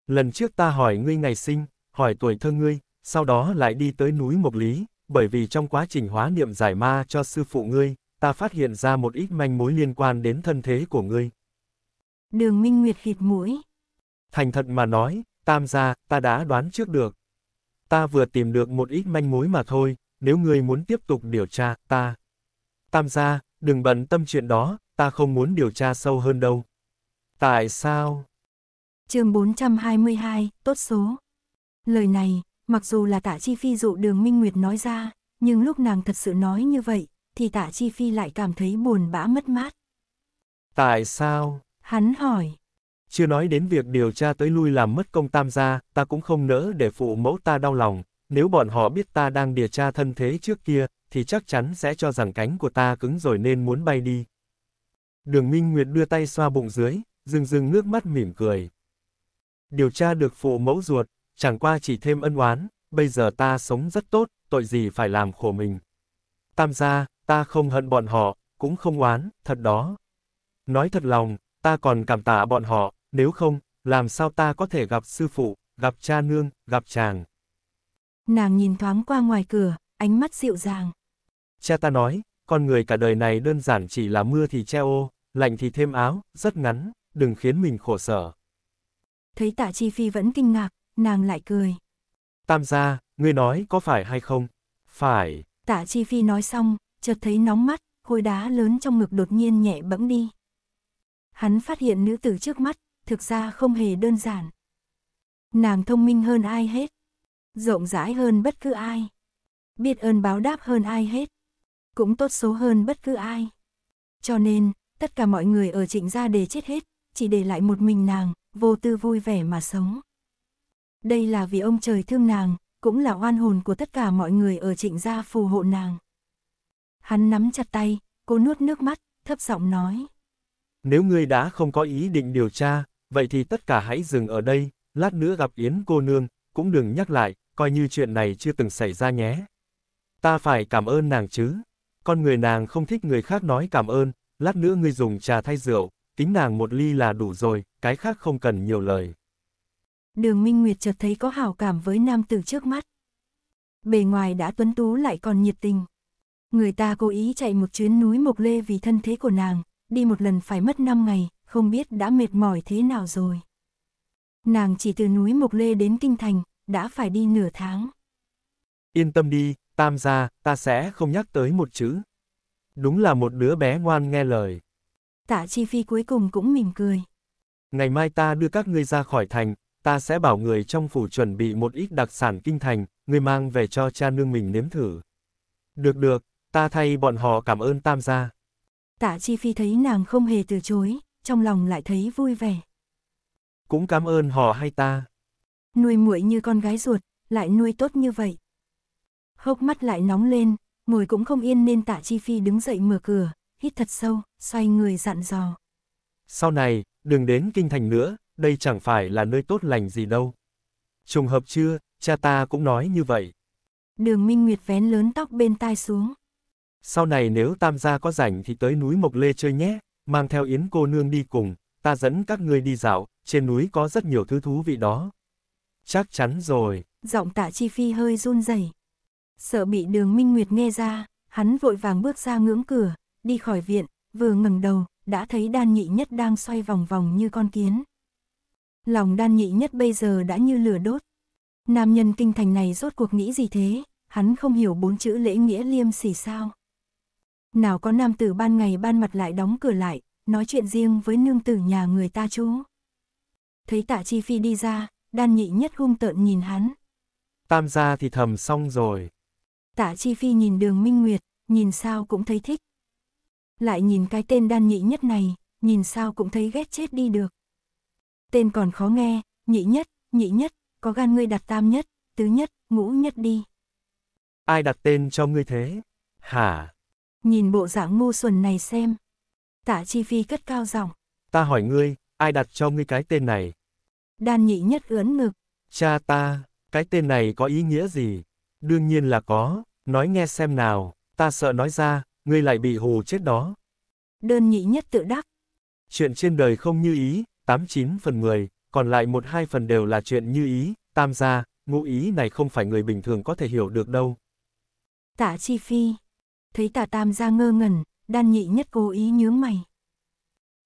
Lần trước ta hỏi ngươi ngày sinh, hỏi tuổi thơ ngươi, sau đó lại đi tới núi Mộc Lý, bởi vì trong quá trình hóa niệm giải ma cho sư phụ ngươi, ta phát hiện ra một ít manh mối liên quan đến thân thế của ngươi. Đường Minh Nguyệt khịt mũi. Thành thật mà nói, tam gia, ta đã đoán trước được. Ta vừa tìm được một ít manh mối mà thôi, nếu ngươi muốn tiếp tục điều tra, ta. Tam gia, đừng bận tâm chuyện đó, ta không muốn điều tra sâu hơn đâu. Tại sao? chương 422, tốt số. Lời này, mặc dù là tạ chi phi dụ đường Minh Nguyệt nói ra, nhưng lúc nàng thật sự nói như vậy, thì tạ chi phi lại cảm thấy buồn bã mất mát. Tại sao? Hắn hỏi. Chưa nói đến việc điều tra tới lui làm mất công tam gia, ta cũng không nỡ để phụ mẫu ta đau lòng, nếu bọn họ biết ta đang điều tra thân thế trước kia, thì chắc chắn sẽ cho rằng cánh của ta cứng rồi nên muốn bay đi. Đường Minh Nguyệt đưa tay xoa bụng dưới, rưng rưng nước mắt mỉm cười. Điều tra được phụ mẫu ruột, chẳng qua chỉ thêm ân oán, bây giờ ta sống rất tốt, tội gì phải làm khổ mình. Tam gia, ta không hận bọn họ, cũng không oán, thật đó. Nói thật lòng, ta còn cảm tạ bọn họ, nếu không, làm sao ta có thể gặp sư phụ, gặp cha nương, gặp chàng. Nàng nhìn thoáng qua ngoài cửa, ánh mắt dịu dàng. Cha ta nói, con người cả đời này đơn giản chỉ là mưa thì che ô, lạnh thì thêm áo, rất ngắn, đừng khiến mình khổ sở. Thấy tạ chi phi vẫn kinh ngạc, nàng lại cười. Tam gia, ngươi nói có phải hay không? Phải. Tạ chi phi nói xong, chợt thấy nóng mắt, khối đá lớn trong ngực đột nhiên nhẹ bẫng đi. Hắn phát hiện nữ tử trước mắt, thực ra không hề đơn giản. Nàng thông minh hơn ai hết, rộng rãi hơn bất cứ ai, biết ơn báo đáp hơn ai hết, cũng tốt số hơn bất cứ ai. Cho nên, tất cả mọi người ở trịnh gia đề chết hết, chỉ để lại một mình nàng, vô tư vui vẻ mà sống. Đây là vì ông trời thương nàng, cũng là oan hồn của tất cả mọi người ở trịnh gia phù hộ nàng. Hắn nắm chặt tay, cô nuốt nước mắt, thấp giọng nói. Nếu ngươi đã không có ý định điều tra, vậy thì tất cả hãy dừng ở đây, lát nữa gặp Yến cô nương, cũng đừng nhắc lại, coi như chuyện này chưa từng xảy ra nhé. Ta phải cảm ơn nàng chứ. Con người nàng không thích người khác nói cảm ơn, lát nữa ngươi dùng trà thay rượu, kính nàng một ly là đủ rồi, cái khác không cần nhiều lời. Đường Minh Nguyệt chợt thấy có hảo cảm với nam tử trước mắt. Bề ngoài đã tuấn tú lại còn nhiệt tình. Người ta cố ý chạy một chuyến núi Mộc Lê vì thân thế của nàng, đi một lần phải mất 5 ngày, không biết đã mệt mỏi thế nào rồi. Nàng chỉ từ núi Mộc Lê đến Kinh Thành, đã phải đi nửa tháng. Yên tâm đi, tam gia, ta sẽ không nhắc tới một chữ. Đúng là một đứa bé ngoan nghe lời. Tạ Chi Phi cuối cùng cũng mỉm cười. Ngày mai ta đưa các ngươi ra khỏi thành, ta sẽ bảo người trong phủ chuẩn bị một ít đặc sản kinh thành, ngươi mang về cho cha nương mình nếm thử. Được được, ta thay bọn họ cảm ơn tam gia. Tạ Chi Phi thấy nàng không hề từ chối, trong lòng lại thấy vui vẻ. Cũng cảm ơn họ hay ta. Nuôi muội như con gái ruột, lại nuôi tốt như vậy. Hốc mắt lại nóng lên, ngồi cũng không yên nên Tạ Chi Phi đứng dậy mở cửa, hít thật sâu, xoay người dặn dò. Sau này, đừng đến kinh thành nữa, đây chẳng phải là nơi tốt lành gì đâu. Trùng hợp chưa, cha ta cũng nói như vậy. Đường Minh Nguyệt vén lớn tóc bên tai xuống. Sau này nếu tam gia có rảnh thì tới núi Mộc Lê chơi nhé, mang theo Yến cô nương đi cùng, ta dẫn các ngươi đi dạo, trên núi có rất nhiều thứ thú vị đó. Chắc chắn rồi. Giọng tạ chi phi hơi run rẩy. Sợ bị đường Minh Nguyệt nghe ra, hắn vội vàng bước ra ngưỡng cửa, đi khỏi viện, vừa ngẩng đầu, đã thấy đan nhị nhất đang xoay vòng vòng như con kiến. Lòng đan nhị nhất bây giờ đã như lửa đốt. Nam nhân kinh thành này rốt cuộc nghĩ gì thế, hắn không hiểu bốn chữ lễ nghĩa liêm sỉ sao. Nào có nam tử ban ngày ban mặt lại đóng cửa lại, nói chuyện riêng với nương tử nhà người ta chú. Thấy tạ chi phi đi ra, đan nhị nhất hung tợn nhìn hắn. Tam gia thì thầm xong rồi. Tạ chi phi nhìn đường minh nguyệt, nhìn sao cũng thấy thích. Lại nhìn cái tên đan nhị nhất này, nhìn sao cũng thấy ghét chết đi được. Tên còn khó nghe, nhị nhất, nhị nhất, có gan ngươi đặt tam nhất, tứ nhất, ngũ nhất đi. Ai đặt tên cho ngươi thế? Hả? Nhìn bộ dạng ngu xuẩn này xem. Tạ Chi Phi cất cao giọng. Ta hỏi ngươi, ai đặt cho ngươi cái tên này? Đan nhị nhất ưỡn ngực. Cha ta, cái tên này có ý nghĩa gì? Đương nhiên là có, nói nghe xem nào, ta sợ nói ra, ngươi lại bị hù chết đó. Đơn nhị nhất tự đắc. Chuyện trên đời không như ý, 89 phần 10, còn lại một hai phần đều là chuyện như ý, tam gia, ngũ ý này không phải người bình thường có thể hiểu được đâu. Tạ Chi Phi. Thấy tả tam gia ngơ ngẩn, đan nhị nhất cố ý nhướng mày.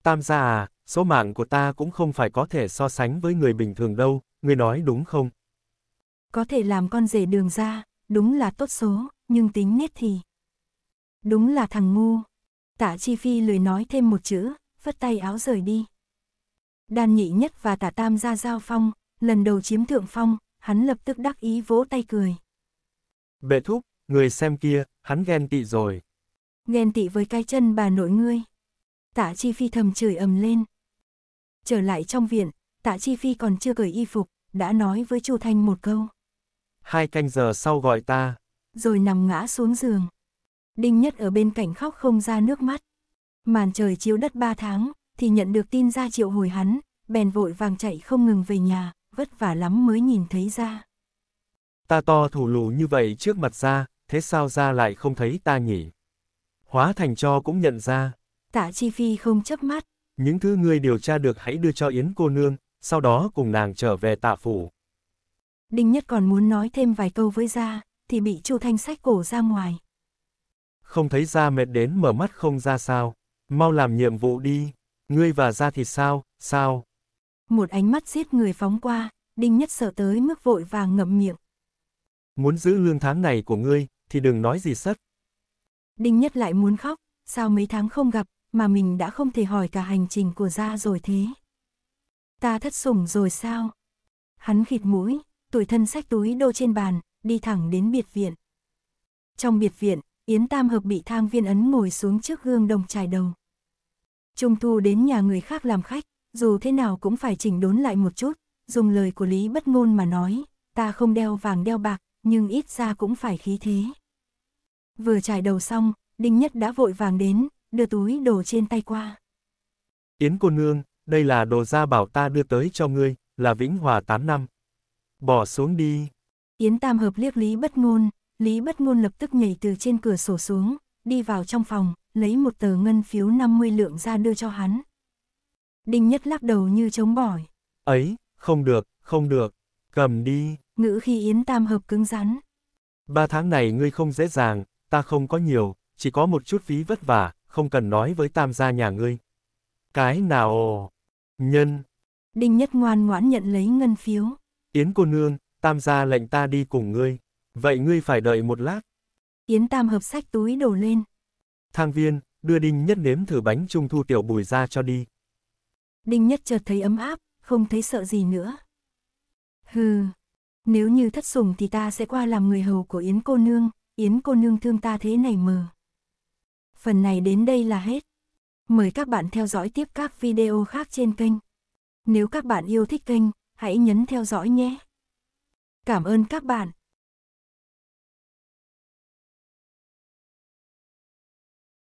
Tam gia à, số mạng của ta cũng không phải có thể so sánh với người bình thường đâu, ngươi nói đúng không? Có thể làm con rể đường ra, đúng là tốt số, nhưng tính nết thì... Đúng là thằng ngu. Tạ Chi Phi lười nói thêm một chữ, phất tay áo rời đi. Đan nhị nhất và tả tam ra giao phong, lần đầu chiếm thượng phong, hắn lập tức đắc ý vỗ tay cười. Bệ thúc, người xem kia, hắn ghen tị rồi. Ghen tị với cái chân bà nội ngươi. Tạ Chi Phi thầm chửi ầm lên. Trở lại trong viện, Tạ Chi Phi còn chưa cởi y phục, đã nói với Chu Thanh một câu. Hai canh giờ sau gọi ta. Rồi nằm ngã xuống giường. Đinh Nhất ở bên cạnh khóc không ra nước mắt. Màn trời chiếu đất ba tháng, thì nhận được tin ra triệu hồi hắn, bèn vội vàng chạy không ngừng về nhà, vất vả lắm mới nhìn thấy ra. Ta to thủ lù như vậy trước mặt ra, thế sao ra lại không thấy ta nhỉ? Hóa thành cho cũng nhận ra. Tạ Chi Phi không chấp mắt. Những thứ ngươi điều tra được hãy đưa cho Yến cô nương, sau đó cùng nàng trở về tạ phủ. Đinh Nhất còn muốn nói thêm vài câu với ra, thì bị Chu Thanh sách cổ ra ngoài. Không thấy ra mệt đến mở mắt không ra sao, mau làm nhiệm vụ đi, ngươi và ra thì sao, sao? Một ánh mắt giết người phóng qua, Đinh Nhất sợ tới mức vội vàng ngậm miệng. Muốn giữ lương tháng này của ngươi, thì đừng nói gì sất. Đinh Nhất lại muốn khóc, sao mấy tháng không gặp, mà mình đã không thể hỏi cả hành trình của gia rồi thế. Ta thất sủng rồi sao? Hắn khịt mũi, tuổi thân sách túi đô trên bàn, đi thẳng đến biệt viện. Trong biệt viện, Yến Tam Hợp bị thang viên ấn ngồi xuống trước gương đồng trải đầu. Trung thu đến nhà người khác làm khách, dù thế nào cũng phải chỉnh đốn lại một chút, dùng lời của Lý bất ngôn mà nói, ta không đeo vàng đeo bạc, nhưng ít ra cũng phải khí thế. Vừa trải đầu xong, Đinh Nhất đã vội vàng đến, đưa túi đồ trên tay qua. Yến cô nương, đây là đồ gia bảo ta đưa tới cho ngươi, là Vĩnh Hòa 8 năm. Bỏ xuống đi. Yến Tam hợp liếc Lý bất ngôn, Lý bất ngôn lập tức nhảy từ trên cửa sổ xuống, đi vào trong phòng, lấy một tờ ngân phiếu 50 lượng ra đưa cho hắn. Đinh Nhất lắc đầu như chống bỏi. Ấy, không được, không được, cầm đi. Ngữ khi Yến Tam hợp cứng rắn. Ba tháng này ngươi không dễ dàng, ta không có nhiều, chỉ có một chút phí vất vả, không cần nói với tam gia nhà ngươi. Cái nào... Nhân... Đinh Nhất ngoan ngoãn nhận lấy ngân phiếu. Yến cô nương, tam gia lệnh ta đi cùng ngươi. Vậy ngươi phải đợi một lát. Yến Tam hợp sách túi đổ lên. Thang viên, đưa Đinh Nhất nếm thử bánh trung thu tiểu bùi ra cho đi. Đinh Nhất chợt thấy ấm áp, không thấy sợ gì nữa. Hừ, nếu như thất sủng thì ta sẽ qua làm người hầu của Yến cô nương, Yến cô nương thương ta thế này mờ. Phần này đến đây là hết. Mời các bạn theo dõi tiếp các video khác trên kênh. Nếu các bạn yêu thích kênh, hãy nhấn theo dõi nhé. Cảm ơn các bạn.